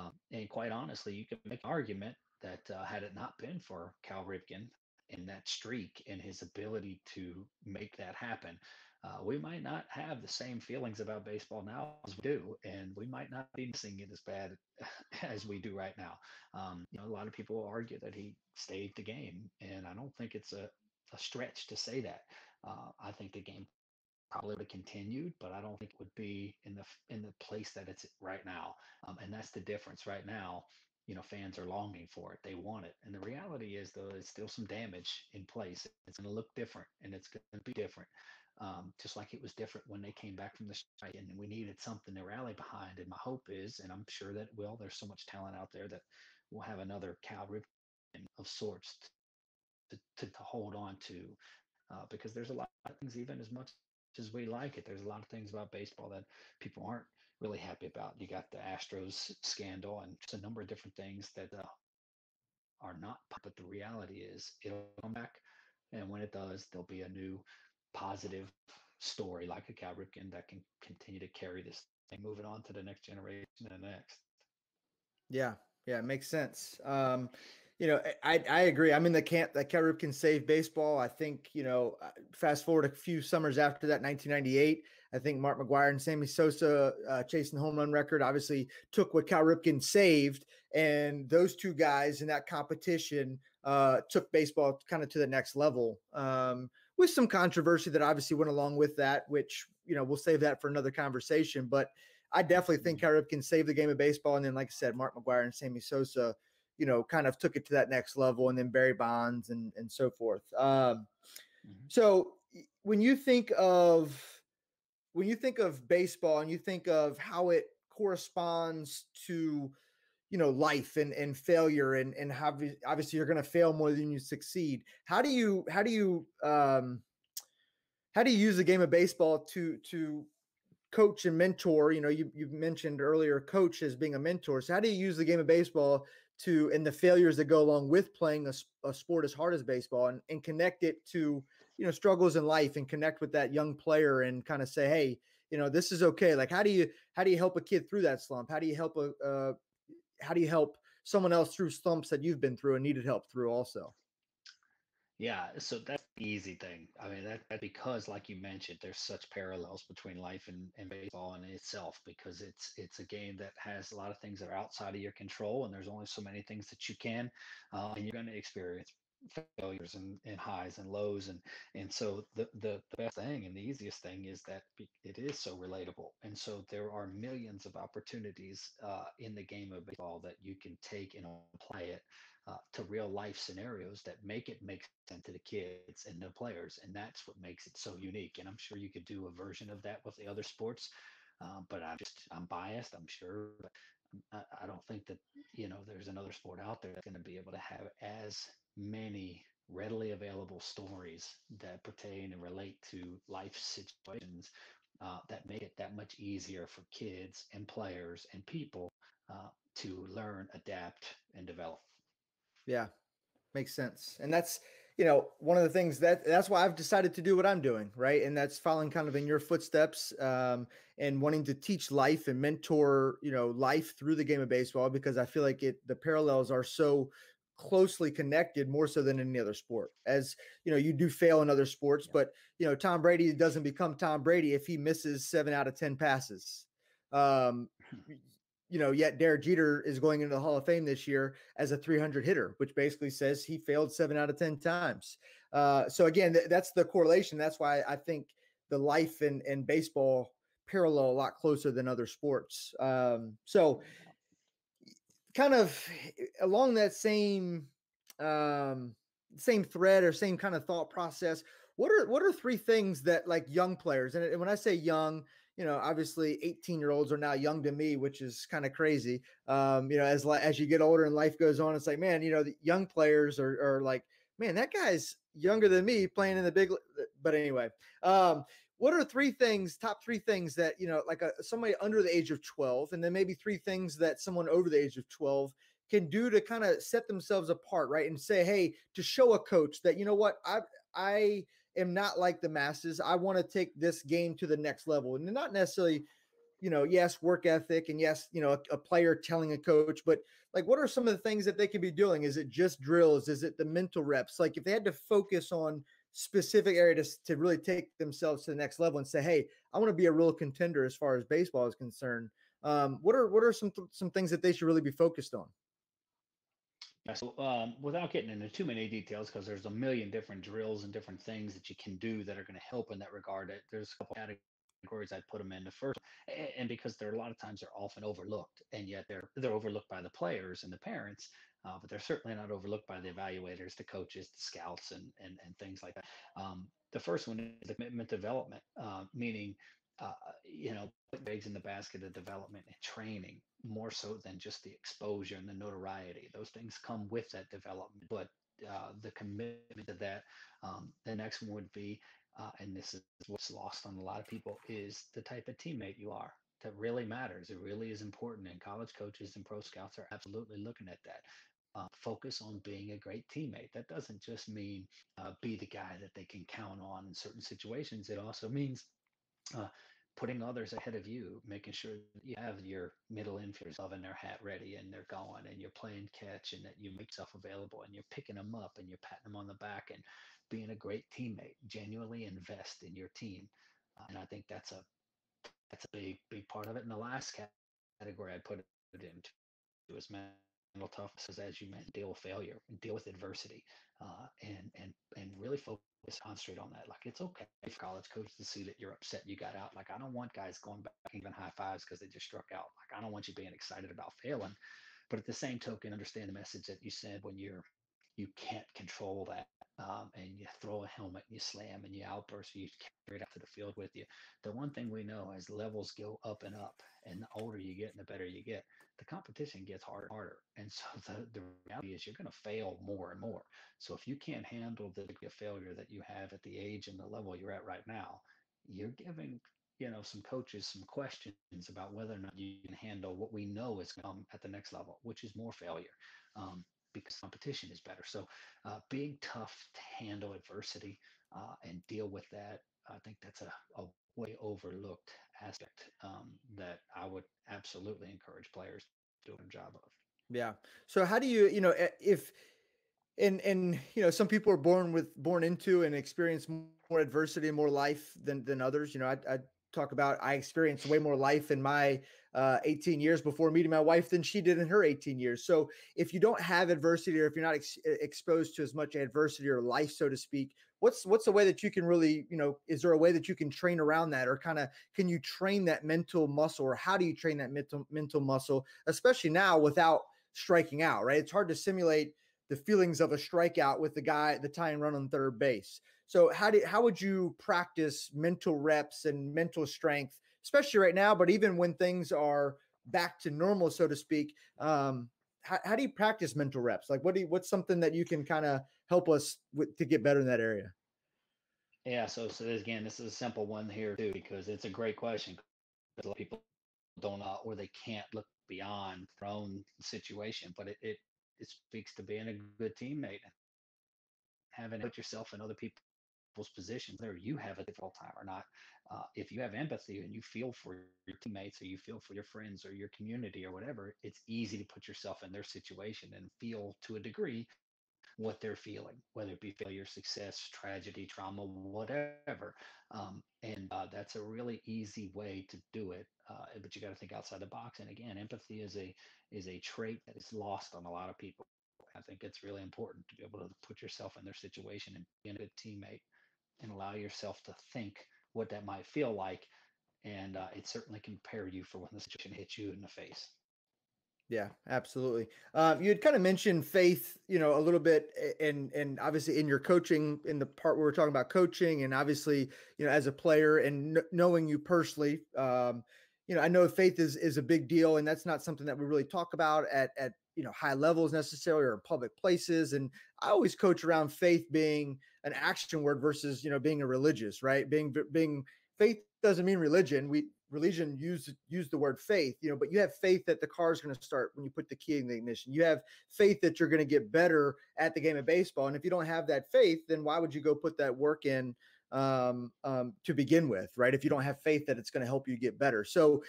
Um, and quite honestly, you can make an argument that uh, had it not been for Cal Ripken and that streak and his ability to make that happen, uh, we might not have the same feelings about baseball now as we do, and we might not be missing it as bad as we do right now. Um, you know, a lot of people argue that he saved the game, and I don't think it's a, a stretch to say that. Uh, I think the game probably would have continued, but I don't think it would be in the in the place that it's right now. Um, and that's the difference right now. You know, fans are longing for it; they want it. And the reality is, though, there's still some damage in place. It's going to look different, and it's going to be different um, just like it was different when they came back from the strike and we needed something to rally behind. And my hope is, and I'm sure that will, there's so much talent out there that we'll have another Cal Ripken of sorts to, to, to hold on to uh, because there's a lot of things, even as much as we like it, there's a lot of things about baseball that people aren't really happy about. You got the Astros scandal and just a number of different things that uh, are not, but the reality is it'll come back. And when it does, there'll be a new positive story like a Cal Ripken that can continue to carry this thing, moving on to the next generation and the next. Yeah, yeah, it makes sense. Um, you know, I I agree. I'm in the camp that Cal Ripken save baseball. I think you know, uh, fast forward a few summers after that, 1998. I think Mark McGwire and Sammy Sosa uh, chasing the home run record obviously took what Cal Ripken saved, and those two guys in that competition uh, took baseball kind of to the next level. Um, with some controversy that obviously went along with that, which you know we'll save that for another conversation. But I definitely think mm-hmm. Cal the game of baseball, and then like I said, Mark McGwire and Sammy Sosa, you know, kind of took it to that next level, and then Barry Bonds and and so forth. Um, mm-hmm. So when you think of when you think of baseball and you think of how it corresponds to you know life and and failure and and how obviously you're going to fail more than you succeed. How do you how do you um how do you use the game of baseball to to coach and mentor? You know you you mentioned earlier coach as being a mentor. So how do you use the game of baseball to and the failures that go along with playing a, a sport as hard as baseball and, and connect it to you know struggles in life and connect with that young player and kind of say hey you know this is okay. Like how do you how do you help a kid through that slump? How do you help a, a how do you help someone else through slumps that you've been through and needed help through also? Yeah, so that's the easy thing. I mean, that, that because, like you mentioned, there's such parallels between life and, and baseball in itself because it's it's a game that has a lot of things that are outside of your control, and there's only so many things that you can, uh, and you're going to experience failures and, and highs and lows and and so the, the the best thing and the easiest thing is that it is so relatable and so there are millions of opportunities uh, in the game of baseball that you can take and apply it uh, to real life scenarios that make it make sense to the kids and the players and that's what makes it so unique and i'm sure you could do a version of that with the other sports uh, but i'm just i'm biased i'm sure but I, I don't think that you know there's another sport out there that's going to be able to have as many readily available stories that pertain and relate to life situations uh, that make it that much easier for kids and players and people uh, to learn, adapt, and develop. Yeah, makes sense. And that's you know one of the things that that's why I've decided to do what I'm doing, right? And that's following kind of in your footsteps um, and wanting to teach life and mentor you know life through the game of baseball because I feel like it the parallels are so closely connected more so than any other sport as you know you do fail in other sports yeah. but you know tom brady doesn't become tom brady if he misses seven out of ten passes. Um you know yet derek jeter is going into the hall of fame this year as a 300 hitter which basically says he failed seven out of ten times. Uh so again th- that's the correlation. That's why i think the life and and baseball parallel a lot closer than other sports. Um so kind of along that same um same thread or same kind of thought process what are what are three things that like young players and when i say young you know obviously 18 year olds are now young to me which is kind of crazy um you know as as you get older and life goes on it's like man you know the young players are, are like man that guy's younger than me playing in the big but anyway um what are three things top three things that you know like a, somebody under the age of 12 and then maybe three things that someone over the age of 12 can do to kind of set themselves apart right and say hey to show a coach that you know what i i am not like the masses i want to take this game to the next level and not necessarily you know yes work ethic and yes you know a, a player telling a coach but like what are some of the things that they could be doing? Is it just drills? Is it the mental reps? Like if they had to focus on specific area to, to really take themselves to the next level and say, hey, I want to be a real contender as far as baseball is concerned. Um, what are what are some some things that they should really be focused on? Yeah, so um, without getting into too many details, because there's a million different drills and different things that you can do that are going to help in that regard. There's a couple categories I'd put them in. The first, and because there are a lot of times they're often overlooked, and yet they're they're overlooked by the players and the parents uh, but they're certainly not overlooked by the evaluators, the coaches, the scouts, and and, and things like that. Um, the first one is the commitment development, uh, meaning uh, you know put eggs in the basket of development and training more so than just the exposure and the notoriety. Those things come with that development, but uh, the commitment to that. Um, the next one would be, uh, and this is what's lost on a lot of people, is the type of teammate you are that really matters. It really is important. And college coaches and pro scouts are absolutely looking at that uh, focus on being a great teammate. That doesn't just mean uh, be the guy that they can count on in certain situations. It also means uh, putting others ahead of you, making sure that you have your middle infielders having their hat ready and they're going and you're playing catch and that you make yourself available and you're picking them up and you're patting them on the back and being a great teammate. Genuinely invest in your team. Uh, and I think that's a that's a big big part of it. And the last category I put it into is mental toughness as you meant deal with failure and deal with adversity uh, and and and really focus concentrate on that like it's okay for college coaches to see that you're upset you got out like i don't want guys going back even high fives because they just struck out like i don't want you being excited about failing but at the same token understand the message that you said when you're you can't control that um, and you throw a helmet and you slam and you outburst and you carry it out to the field with you. The one thing we know is levels go up and up and the older you get and the better you get the competition gets harder and harder. And so the, the reality is you're going to fail more and more. So if you can't handle the degree of failure that you have at the age and the level you're at right now you're giving you know some coaches some questions about whether or not you can handle what we know is come at the next level which is more failure. Um, because competition is better. So uh, being tough to handle adversity uh, and deal with that, I think that's a, a way overlooked aspect um, that I would absolutely encourage players to do a job of. Yeah. So how do you, you know, if and and you know some people are born with born into and experience more adversity and more life than than others. You know, I, I talk about I experienced way more life in my uh, 18 years before meeting my wife than she did in her 18 years. So if you don't have adversity or if you're not ex- exposed to as much adversity or life, so to speak, what's what's a way that you can really, you know, is there a way that you can train around that or kind of can you train that mental muscle or how do you train that mental mental muscle, especially now without striking out, right? It's hard to simulate the feelings of a strikeout with the guy, the tying run on third base. So how do how would you practice mental reps and mental strength especially right now, but even when things are back to normal, so to speak. Um, how, how do you practice mental reps? Like, what do you, what's something that you can kind of help us with to get better in that area? Yeah, so so this, again, this is a simple one here too because it's a great question. A lot of people don't know or they can't look beyond their own situation, but it it, it speaks to being a good teammate having put yourself in other people's positions, whether you have a difficult time or not. Uh, if you have empathy and you feel for your teammates or you feel for your friends or your community or whatever, it's easy to put yourself in their situation and feel to a degree what they're feeling, whether it be failure, success, tragedy, trauma, whatever. Um, and uh, that's a really easy way to do it. Uh, but you got to think outside the box. And again, empathy is a is a trait that is lost on a lot of people. I think it's really important to be able to put yourself in their situation and be a good teammate and allow yourself to think what that might feel like. And uh, it certainly can prepare you for when the situation hits you in the face. Yeah, absolutely. Um, you had kind of mentioned faith, you know, a little bit, and and obviously in your coaching, in the part where we're talking about coaching, and obviously, you know, as a player and kn- knowing you personally, um, you know, I know faith is is a big deal, and that's not something that we really talk about at at you know high levels necessarily or public places. And I always coach around faith being an action word versus you know being a religious, right? Being being faith doesn't mean religion. We religion use use the word faith, you know, but you have faith that the car is going to start when you put the key in the ignition. You have faith that you're going to get better at the game of baseball. And if you don't have that faith, then why would you go put that work in um, um, to begin with, right? If you don't have faith that it's going to help you get better. So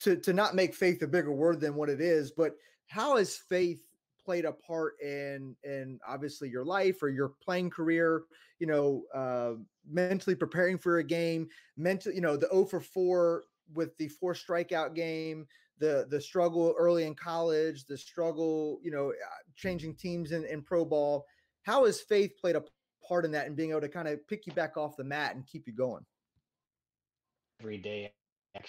to to not make faith a bigger word than what it is, but how has faith played a part in in obviously your life or your playing career you know uh, mentally preparing for a game mental you know the 0 for 4 with the four strikeout game the the struggle early in college the struggle you know uh, changing teams in, in pro ball. How has faith played a part in that and being able to kind of pick you back off the mat and keep you going? Every day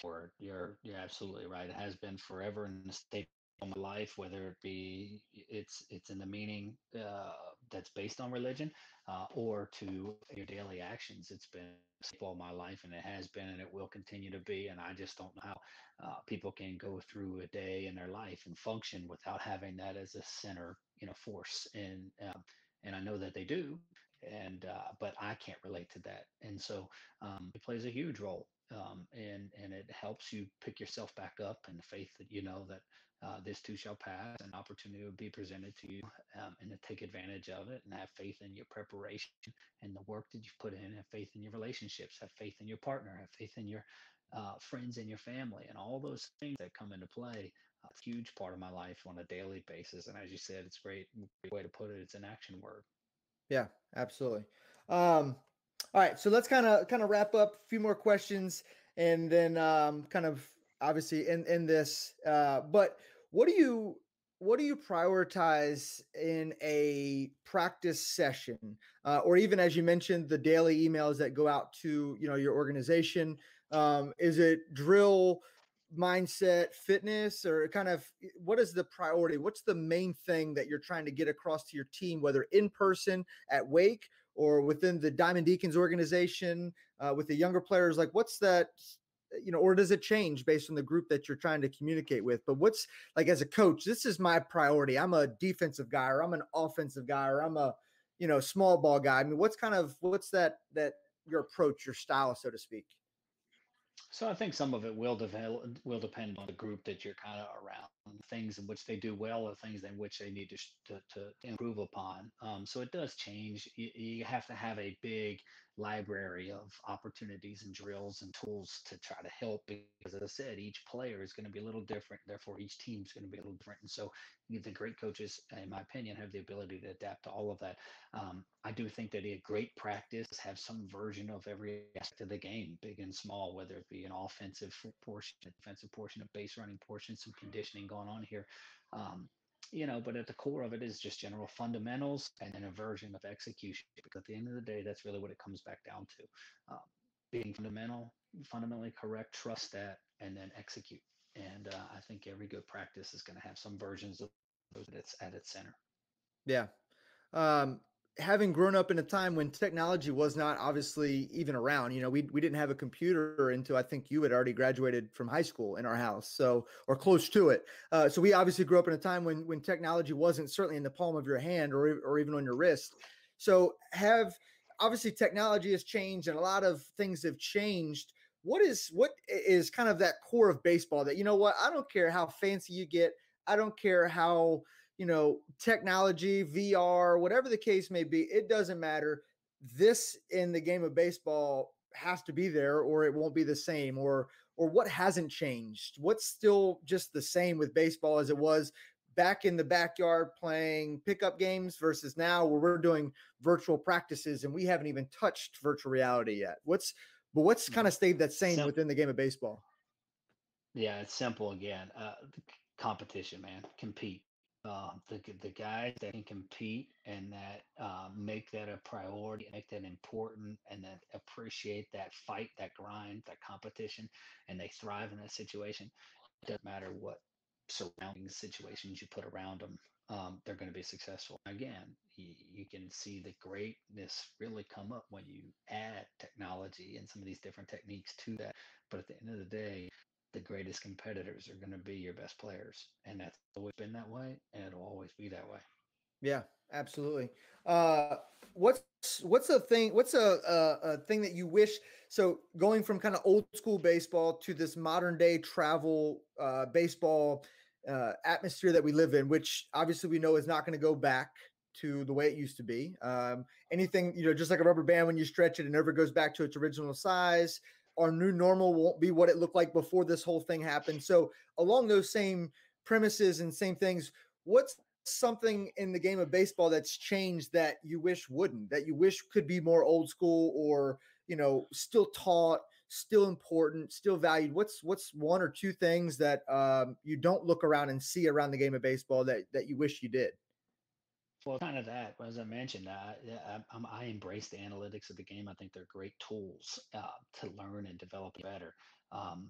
word you're you're absolutely right it has been forever in the state of my life, whether it be it's it's in the meaning uh, that's based on religion uh, or to your daily actions. It's been all my life, and it has been, and it will continue to be. And I just don't know how uh, people can go through a day in their life and function without having that as a center, you know, force. And um, and I know that they do, and uh, but I can't relate to that. And so um, it plays a huge role, um, and and it helps you pick yourself back up and the faith that you know that uh, this too shall pass. An opportunity will be presented to you, um, and to take advantage of it, and have faith in your preparation and the work that you've put in. Have faith in your relationships. Have faith in your partner. Have faith in your uh, friends and your family, and all those things that come into play. A huge part of my life on a daily basis, and as you said, it's great, great way to put it. It's an action word. Yeah, absolutely. Um, all right, so let's kind of kind of wrap up. A few more questions, and then um, kind of obviously in in this. Uh, but what do you what do you prioritize in a practice session, uh, or even as you mentioned, the daily emails that go out to you know your organization? Um, is it drill? mindset fitness or kind of what is the priority what's the main thing that you're trying to get across to your team whether in person at wake or within the diamond deacons organization uh, with the younger players like what's that you know, or does it change based on the group that you're trying to communicate with? But what's like as a coach, this is my priority. I'm a defensive guy, or I'm an offensive guy, or I'm a, you know, small ball guy. I mean, what's kind of what's that that your approach, your style, so to speak? So I think some of it will develop will depend on the group that you're kind of around, things in which they do well, or things in which they need to to, to improve upon. Um, so it does change. You, you have to have a big library of opportunities and drills and tools to try to help because as i said each player is going to be a little different therefore each team is going to be a little different and so the great coaches in my opinion have the ability to adapt to all of that. Um, i do think that a great practice have some version of every aspect of the game big and small whether it be an offensive portion a defensive portion a base running portion some conditioning going on here. Um, you know, but at the core of it is just general fundamentals and then a version of execution. Because at the end of the day, that's really what it comes back down to. Um, being fundamental, fundamentally correct, trust that, and then execute. And uh, I think every good practice is going to have some versions of those that's at its center. Yeah. Um, having grown up in a time when technology was not obviously even around, you know, we we didn't have a computer until I think you had already graduated from high school in our house, so or close to it. Uh, so we obviously grew up in a time when when technology wasn't certainly in the palm of your hand or or even on your wrist. So have obviously technology has changed and a lot of things have changed. What is what is kind of that core of baseball that you know what I don't care how fancy you get, I don't care how you know technology, VR, whatever the case may be, it doesn't matter. This in the game of baseball has to be there or it won't be the same or or what hasn't changed what's still just the same with baseball as it was back in the backyard playing pickup games versus now where we're doing virtual practices and we haven't even touched virtual reality yet. What's but what's kind of stayed that same simple. within the game of baseball? Yeah, it's simple again. Uh, competition, man. Compete. Uh, the the guys that can compete and that uh, make that a priority, make that important, and that appreciate that fight, that grind, that competition, and they thrive in that situation. It doesn't matter what surrounding situations you put around them, um, they're going to be successful. Again, you, you, can see the greatness really come up when you add technology and some of these different techniques to that. But at the end of the day, the greatest competitors are going to be your best players, and that's always been that way, and it'll always be that way. Yeah, absolutely. Uh, what's what's a thing? What's a, a, a thing that you wish? So going from kind of old school baseball to this modern day travel uh, baseball uh, atmosphere that we live in, which obviously we know is not going to go back to the way it used to be. Um, anything, you know, just like a rubber band, when you stretch it, it never goes back to its original size. Our new normal won't be what it looked like before this whole thing happened. So, along those same premises and same things, what's something in the game of baseball that's changed that you wish wouldn't, that you wish could be more old school or, you know, still taught? still important, still valued? What's what's one or two things that um, you don't look around and see around the game of baseball that that you wish you did? Well, kind of that. As I mentioned, I, I, I embrace the analytics of the game. I think they're great tools uh, to learn and develop better. Um,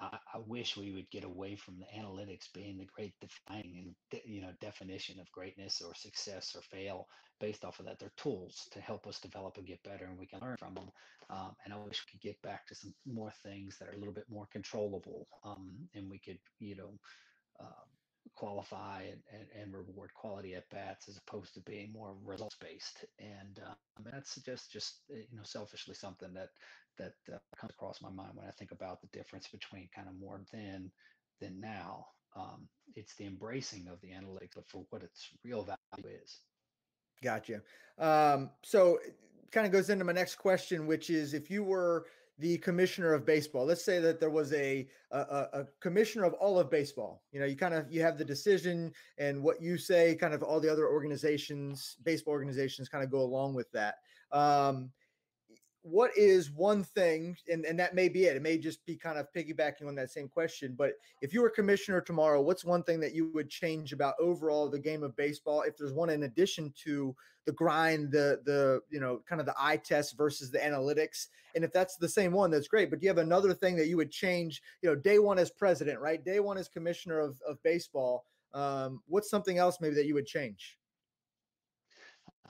I, I, wish we would get away from the analytics being the great defining and de- you know definition of greatness or success or fail based off of that. They're tools to help us develop and get better, and we can learn from them. Um, and I wish we could get back to some more things that are a little bit more controllable, um, and we could you know. Um, qualify and, and, and, reward quality at bats as opposed to being more results based and um, that's just just eh, you know selfishly something that that uh, comes across my mind when I think about the difference between kind of more then than now. Um, it's the embracing of the analytics, but for what its real value is. Gotcha. Um, so it kind of goes into my next question, which is if you were the commissioner of baseball, let's say that there was a, a, a commissioner of all of baseball, you know, you kind of, you have the decision and what you say, kind of all the other organizations, baseball organizations kind of go along with that. Um, what is one thing, and, and that may be it, it may just be kind of piggybacking on that same question, but if you were commissioner tomorrow, what's one thing that you would change about overall the game of baseball? If there's one in addition to the grind, the, the, you know, kind of the eye test versus the analytics. And if that's the same one, that's great. But do you have another thing that you would change, you know, day one as president, right? Day one as commissioner of, of baseball. Um, what's something else maybe that you would change?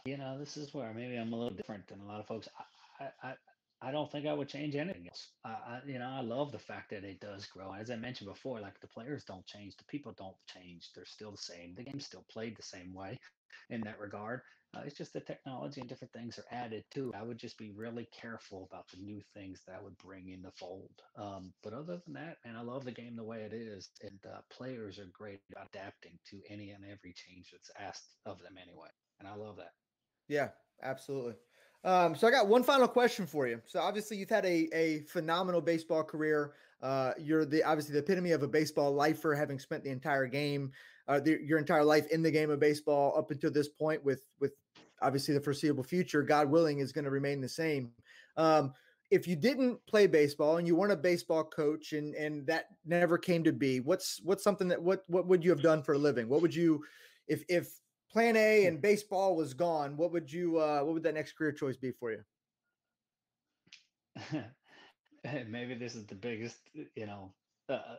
You know, this is where maybe I'm a little different than a lot of folks. I, I, don't think I would change anything else. I, I, you know, I love the fact that it does grow. As I mentioned before, like the players don't change, the people don't change. They're still the same. The game's still played the same way in that regard. Uh, it's just the technology and different things are added to. I would just be really careful about the new things that I would bring in the fold. Um, but other than that, man, I love the game the way it is, and uh, players are great at adapting to any and every change that's asked of them anyway, and I love that. Yeah, absolutely. Um, so I got one final question for you. So obviously you've had a, a phenomenal baseball career. Uh, you're the obviously the epitome of a baseball lifer, having spent the entire game, uh, the, your entire life in the game of baseball up until this point. With with obviously the foreseeable future, God willing, is going to remain the same. Um, if you didn't play baseball and you weren't a baseball coach and and that never came to be, what's what's something that what what would you have done for a living? What would you if if plan A and baseball was gone, what would you uh what would that next career choice be for you? Maybe this is the biggest, you know, uh,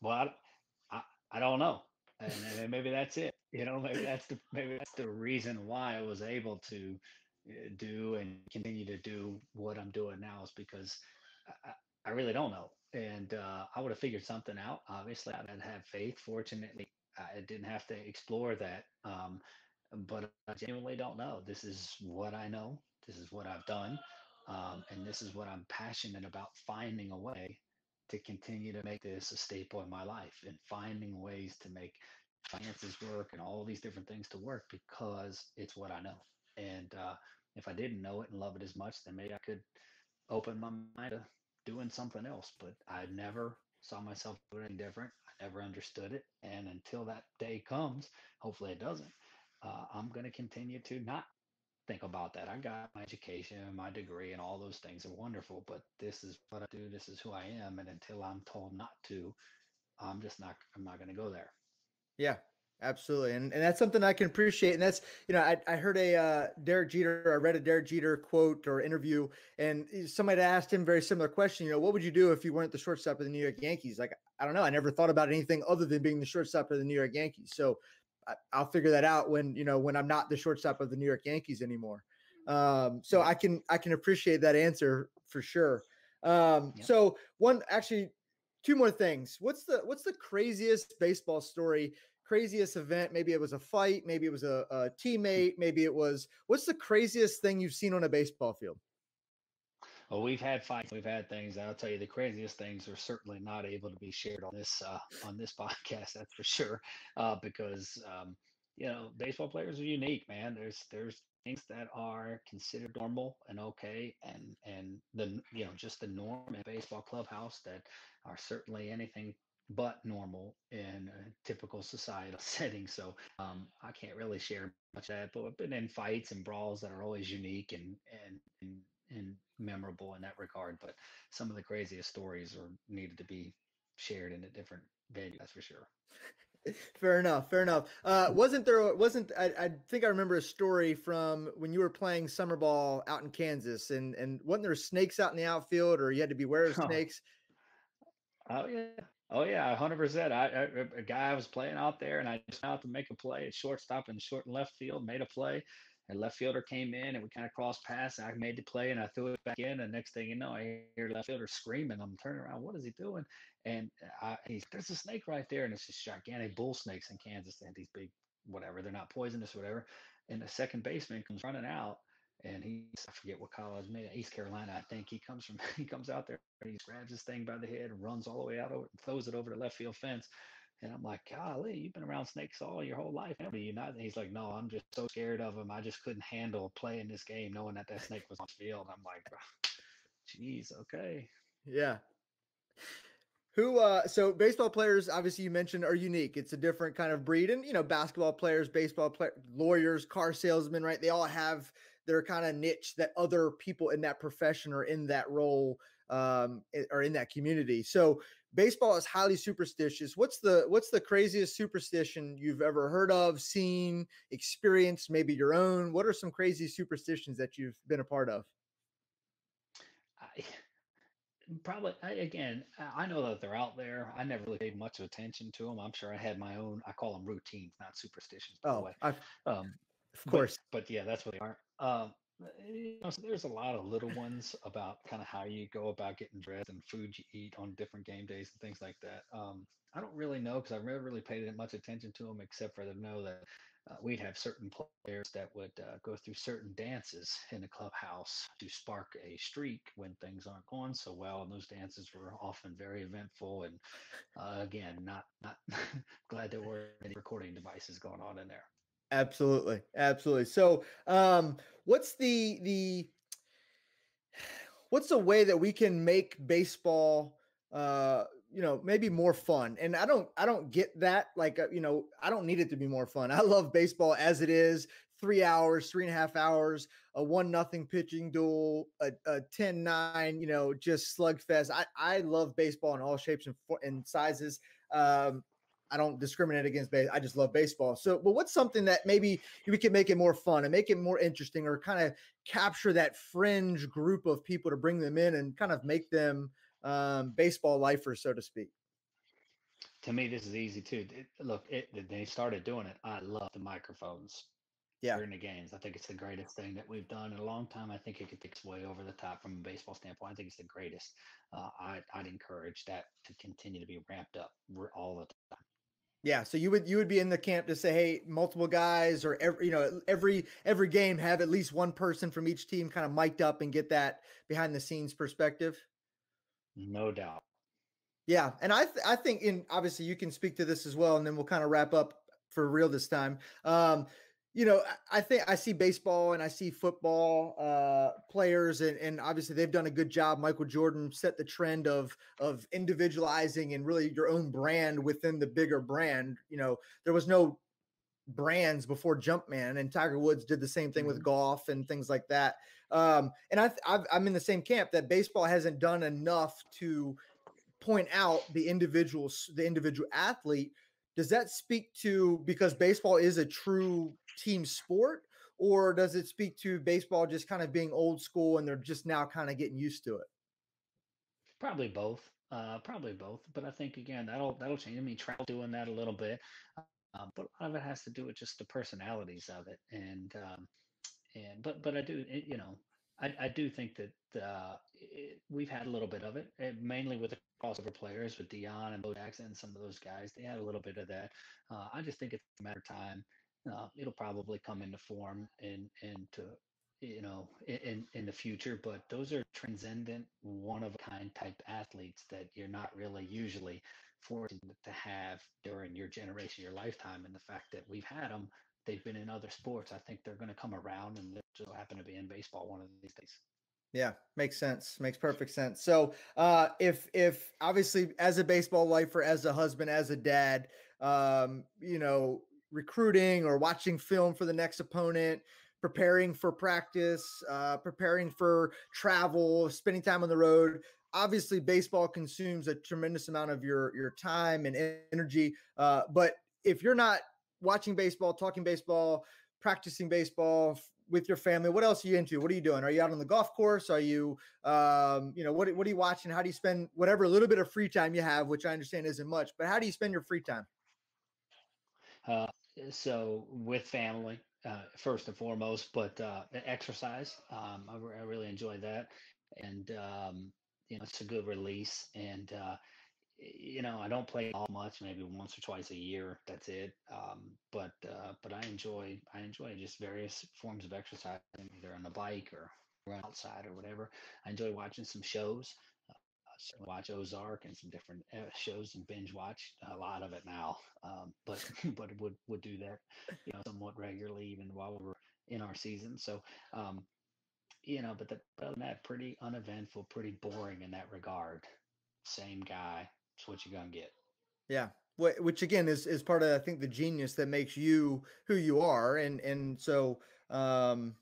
well, I, I, I don't know. And, and maybe that's it. You know, maybe that's the maybe that's the reason why I was able to uh, do and continue to do what I'm doing now is because I, I really don't know. And uh, I would have figured something out. Obviously, I'd have faith. Fortunately, I didn't have to explore that. Um, but I genuinely don't know. This is what I know. This is what I've done. Um, and this is what I'm passionate about finding a way to continue to make this a staple in my life and finding ways to make finances work and all these different things to work because it's what I know. And uh, if I didn't know it and love it as much, then maybe I could open my mind to doing something else. But I never saw myself doing anything different. I never understood it. And until that day comes, hopefully it doesn't, uh, I'm going to continue to not think about that. I got my education, my degree, and all those things are wonderful, but this is what I do. This is who I am. And until I'm told not to, I'm just not, I'm not going to go there. Yeah, absolutely. And, and that's something I can appreciate. And that's, you know, I, I heard a uh, Derek Jeter, I read a Derek Jeter quote or interview, and somebody asked him very similar question, you know, what would you do if you weren't the shortstop of the New York Yankees? Like, I don't know. I never thought about anything other than being the shortstop of the New York Yankees. So I, will figure that out when, you know, when I'm not the shortstop of the New York Yankees anymore. Um, so I can, I can appreciate that answer for sure. Um, yeah. so one, actually two more things. What's the, what's the craziest baseball story craziest event? Maybe it was a fight, maybe it was a, a hmm. teammate, maybe it was what's the craziest thing you've seen on a baseball field? Well, we've had fights, we've had things. I'll tell you, the craziest things are certainly not able to be shared on this uh, on this podcast. That's for sure, uh, because um, you know baseball players are unique, man. There's there's things that are considered normal and okay, and and the you know just the norm in baseball clubhouse that are certainly anything but normal in a typical societal setting. So um, I can't really share much of that, but I've been in fights and brawls that are always unique and and and, and memorable in that regard. But some of the craziest stories are needed to be shared in a different venue. That's for sure. fair enough. Fair enough. Uh, wasn't there? Wasn't I, I? think I remember a story from when you were playing summer ball out in Kansas, and and wasn't there snakes out in the outfield, or you had to beware of snakes? Oh, oh yeah, Oh yeah, hundred percent. I, I a guy I was playing out there, and I just out to make a play at shortstop and short and left field, made a play. And left fielder came in, and we kind of crossed paths. I made the play, and I threw it back in. And next thing you know, I hear left fielder screaming. I'm turning around. What is he doing? And I, he's there's a snake right there, and it's just gigantic bull snakes in Kansas. They these big, whatever. They're not poisonous, whatever. And the second baseman comes running out, and he's I forget what college, maybe East Carolina, I think. He comes from he comes out there and he grabs this thing by the head and runs all the way out over and throws it over the left field fence. And I'm like, golly, you've been around snakes all your whole life. Are you not? And he's like, no, I'm just so scared of them. I just couldn't handle playing this game knowing that that snake was on the field. I'm like, geez, okay. Yeah. Who uh so baseball players obviously you mentioned are unique. It's a different kind of breed and you know basketball players, baseball players, lawyers, car salesmen, right? They all have their kind of niche that other people in that profession or in that role um, or in that community. So baseball is highly superstitious. What's the what's the craziest superstition you've ever heard of, seen, experienced, maybe your own? What are some crazy superstitions that you've been a part of? I, probably I, again, I know that they're out there. I never really paid much attention to them. I'm sure I had my own. I call them routines, not superstitions. By oh, the way. Um, of course. But, but, yeah, that's what they are. Um, so there's a lot of little ones about kind of how you go about getting dressed and food you eat on different game days and things like that. Um, I don't really know because I never really paid much attention to them, except for to know that uh, we'd have certain players that would uh, go through certain dances in the clubhouse to spark a streak when things aren't going so well. And those dances were often very eventful. And uh, again, not not glad there were any recording devices going on in there. Absolutely. Absolutely. So, um, what's the the what's the way that we can make baseball uh you know maybe more fun and i don't i don't get that like uh, you know i don't need it to be more fun i love baseball as it is three hours three and a half hours a one nothing pitching duel a, a 10 9 you know just slugfest i i love baseball in all shapes and, and sizes um I don't discriminate against base. I just love baseball. So, but what's something that maybe we can make it more fun and make it more interesting, or kind of capture that fringe group of people to bring them in and kind of make them um, baseball lifers, so to speak? To me, this is easy too. It, look, it, they started doing it. I love the microphones yeah. during the games. I think it's the greatest thing that we've done in a long time. I think it could take way over the top from a baseball standpoint. I think it's the greatest. Uh, I, I'd encourage that to continue to be ramped up all the time. Yeah, so you would you would be in the camp to say, hey, multiple guys, or every you know every every game have at least one person from each team kind of mic'd up and get that behind the scenes perspective. No doubt. Yeah, and I th- I think in obviously you can speak to this as well, and then we'll kind of wrap up for real this time. Um, you know, I think I see baseball and I see football uh, players, and, and obviously they've done a good job. Michael Jordan set the trend of of individualizing and really your own brand within the bigger brand. You know, there was no brands before Jumpman, and Tiger Woods did the same thing mm-hmm. with golf and things like that. Um, and I, i I'm in the same camp that baseball hasn't done enough to point out the individuals, the individual athlete. Does that speak to because baseball is a true team sport, or does it speak to baseball just kind of being old school and they're just now kind of getting used to it? Probably both. Uh, probably both. But I think again that'll that'll change. I mean, travel doing that a little bit, uh, but a lot of it has to do with just the personalities of it. And um, and but but I do it, you know I, I do think that uh, it, we've had a little bit of it, eh, mainly with the crossover players with Deion and Bo Jackson and some of those guys. They had a little bit of that. Uh, I just think it's a matter of time uh, it'll probably come into form and and to you know in in the future but those are transcendent one of a kind type athletes that you're not really usually fortunate to have during your generation your lifetime and the fact that we've had them they've been in other sports i think they're going to come around and just happen to be in baseball one of these days yeah, makes sense. Makes perfect sense. So, uh, if if obviously as a baseball lifer, as a husband, as a dad, um, you know, recruiting or watching film for the next opponent, preparing for practice, uh, preparing for travel, spending time on the road. Obviously, baseball consumes a tremendous amount of your your time and energy. Uh, but if you're not watching baseball, talking baseball, practicing baseball with your family, what else are you into? What are you doing? Are you out on the golf course? Are you, um, you know, what what are you watching? How do you spend whatever little bit of free time you have, which I understand isn't much, but how do you spend your free time? Uh, so with family uh, first and foremost, but uh, exercise, um, I, I, really enjoy that, and um, you know it's a good release. And uh, you know I don't play all much, maybe once or twice a year. That's it. Um, but uh, but I enjoy I enjoy just various forms of exercise, either on the bike or run outside or whatever. I enjoy watching some shows watch Ozark and some different uh, shows and binge watch a lot of it now. Um, but but would would do that, you know, somewhat regularly even while we are in our season. So, um, you know, but the, other than that, pretty uneventful, pretty boring in that regard. Same guy. It's what you're gonna get. Yeah, which again is is part of I think the genius that makes you who you are, and and so um,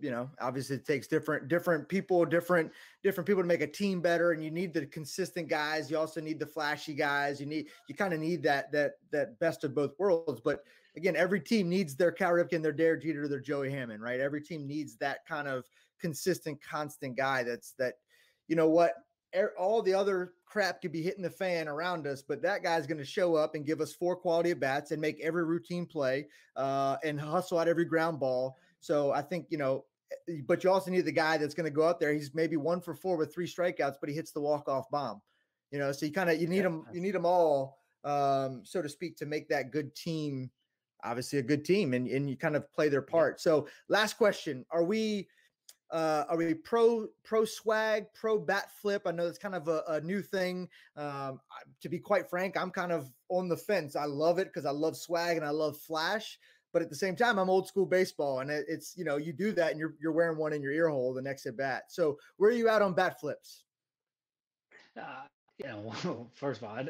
you know obviously it takes different different people different different people to make a team better and you need the consistent guys. You also need the flashy guys. You need you kind of need that that that best of both worlds. But again every team needs their Cal Ripken their Derek Jeter their Joey Hammond right? Every team needs that kind of consistent constant guy that's that you know what? All the other crap could be hitting the fan around us, but that guy's going to show up and give us four quality at bats and make every routine play uh, and hustle out every ground ball. So I think you know but you also need the guy that's going to go out there. He's maybe one for four with three strikeouts, but he hits the walk off bomb. You know, so you kind of you need yeah. them. You need them all, um, so to speak, to make that good team. Obviously, a good team, and and you kind of play their part. Yeah. So, last question: Are we? Uh, are we pro pro swag, pro bat flip? I know it's kind of a, a new thing. Um, to be quite frank, I'm kind of on the fence. I love it because I love swag and I love flash. But at the same time, I'm old school baseball, and it's you know you do that, and you're you're wearing one in your ear hole the next at bat. So where are you at on bat flips? Uh, you know, first of all, I,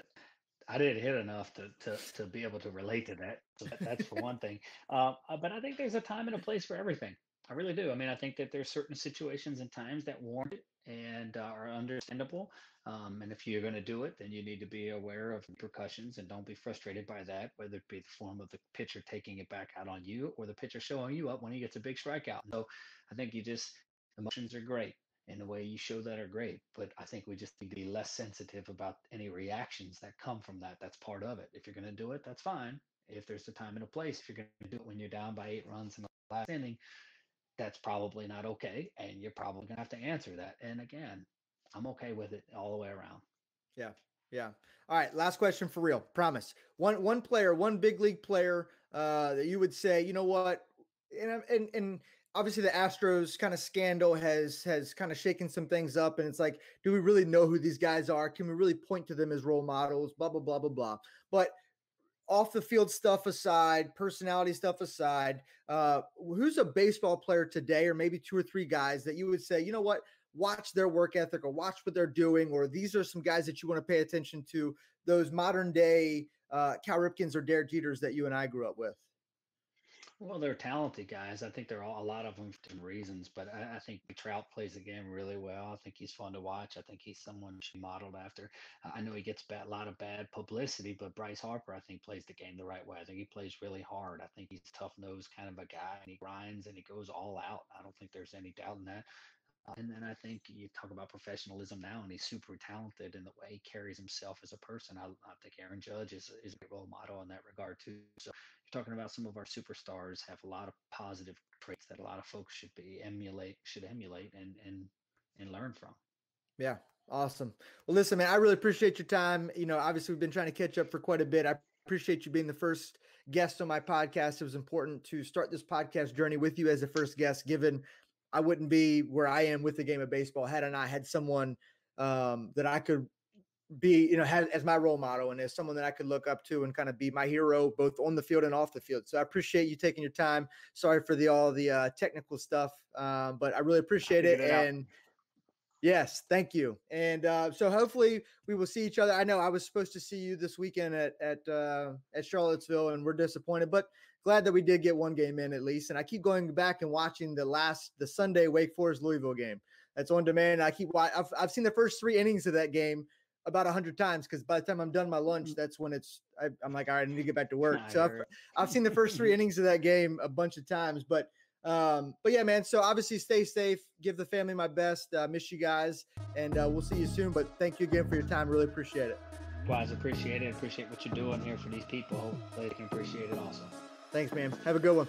I didn't hit enough to, to to be able to relate to that. So that, that's for one thing. Uh, uh, but I think there's a time and a place for everything. I really do. I mean, I think that there's certain situations and times that warrant it and uh, are understandable. Um, and if you're going to do it, then you need to be aware of repercussions and don't be frustrated by that, whether it be the form of the pitcher taking it back out on you or the pitcher showing you up when he gets a big strikeout. So I think you just, emotions are great and the way you show that are great. But I think we just need to be less sensitive about any reactions that come from that. That's part of it. If you're going to do it, that's fine. If there's a time and a place, if you're going to do it when you're down by eight runs in the last inning, that's probably not okay. And you're probably going to have to answer that. And again, I'm okay with it all the way around. Yeah. Yeah. All right. Last question for real. Promise. One one player, one big league player uh, that you would say, you know what, and and and obviously the Astros kind of scandal has has kind of shaken some things up, and it's like, do we really know who these guys are? Can we really point to them as role models? Blah blah blah blah blah. But off the field stuff aside, personality stuff aside, uh, who's a baseball player today, or maybe two or three guys that you would say, you know what, watch their work ethic or watch what they're doing, or these are some guys that you want to pay attention to, those modern day uh, Cal Ripkens or Derek Jeters that you and I grew up with? Well, they're talented guys. I think they're all a lot of them for different reasons, but I, I think Trout plays the game really well. I think he's fun to watch. I think he's someone be modeled after. I know he gets a lot of bad publicity, but Bryce Harper, I think, plays the game the right way. I think he plays really hard. I think he's tough nosed kind of a guy, and he grinds and he goes all out. I don't think there's any doubt in that. And then I think you talk about professionalism now, and he's super talented in the way he carries himself as a person. I, I think Aaron Judge is, is a role model in that regard too. So you're talking about some of our superstars have a lot of positive traits that a lot of folks should be emulate, should emulate, and and and learn from. Yeah, awesome. Well, listen, man, I really appreciate your time. You know, obviously we've been trying to catch up for quite a bit. I appreciate you being the first guest on my podcast. It was important to start this podcast journey with you as the first guest, given I wouldn't be where I am with the game of baseball had I not had someone um, that I could be, you know, had as my role model and as someone that I could look up to and kind of be my hero both on the field and off the field. So I appreciate you taking your time. Sorry for the all the uh, technical stuff, um, but I really appreciate it. it and yes, thank you. And uh, so hopefully we will see each other. I know I was supposed to see you this weekend at at uh, at Charlottesville, and we're disappointed, but glad that we did get one game in at least. And I keep going back and watching the last the Sunday Wake Forest Louisville game. That's on demand. I keep I've I've seen the first three innings of that game about a hundred times because by the time I'm done my lunch, mm. that's when it's I, am like, all right, I need to get back to work. So I've, I've seen the first three innings of that game a bunch of times, but um, but yeah, man. So obviously, stay safe. Give the family my best. Uh, miss you guys, and uh, we'll see you soon. But thank you again for your time. Really appreciate it. Guys, appreciate it. Appreciate what you're doing here for these people. Hopefully, they can appreciate it also. Thanks, man. Have a good one.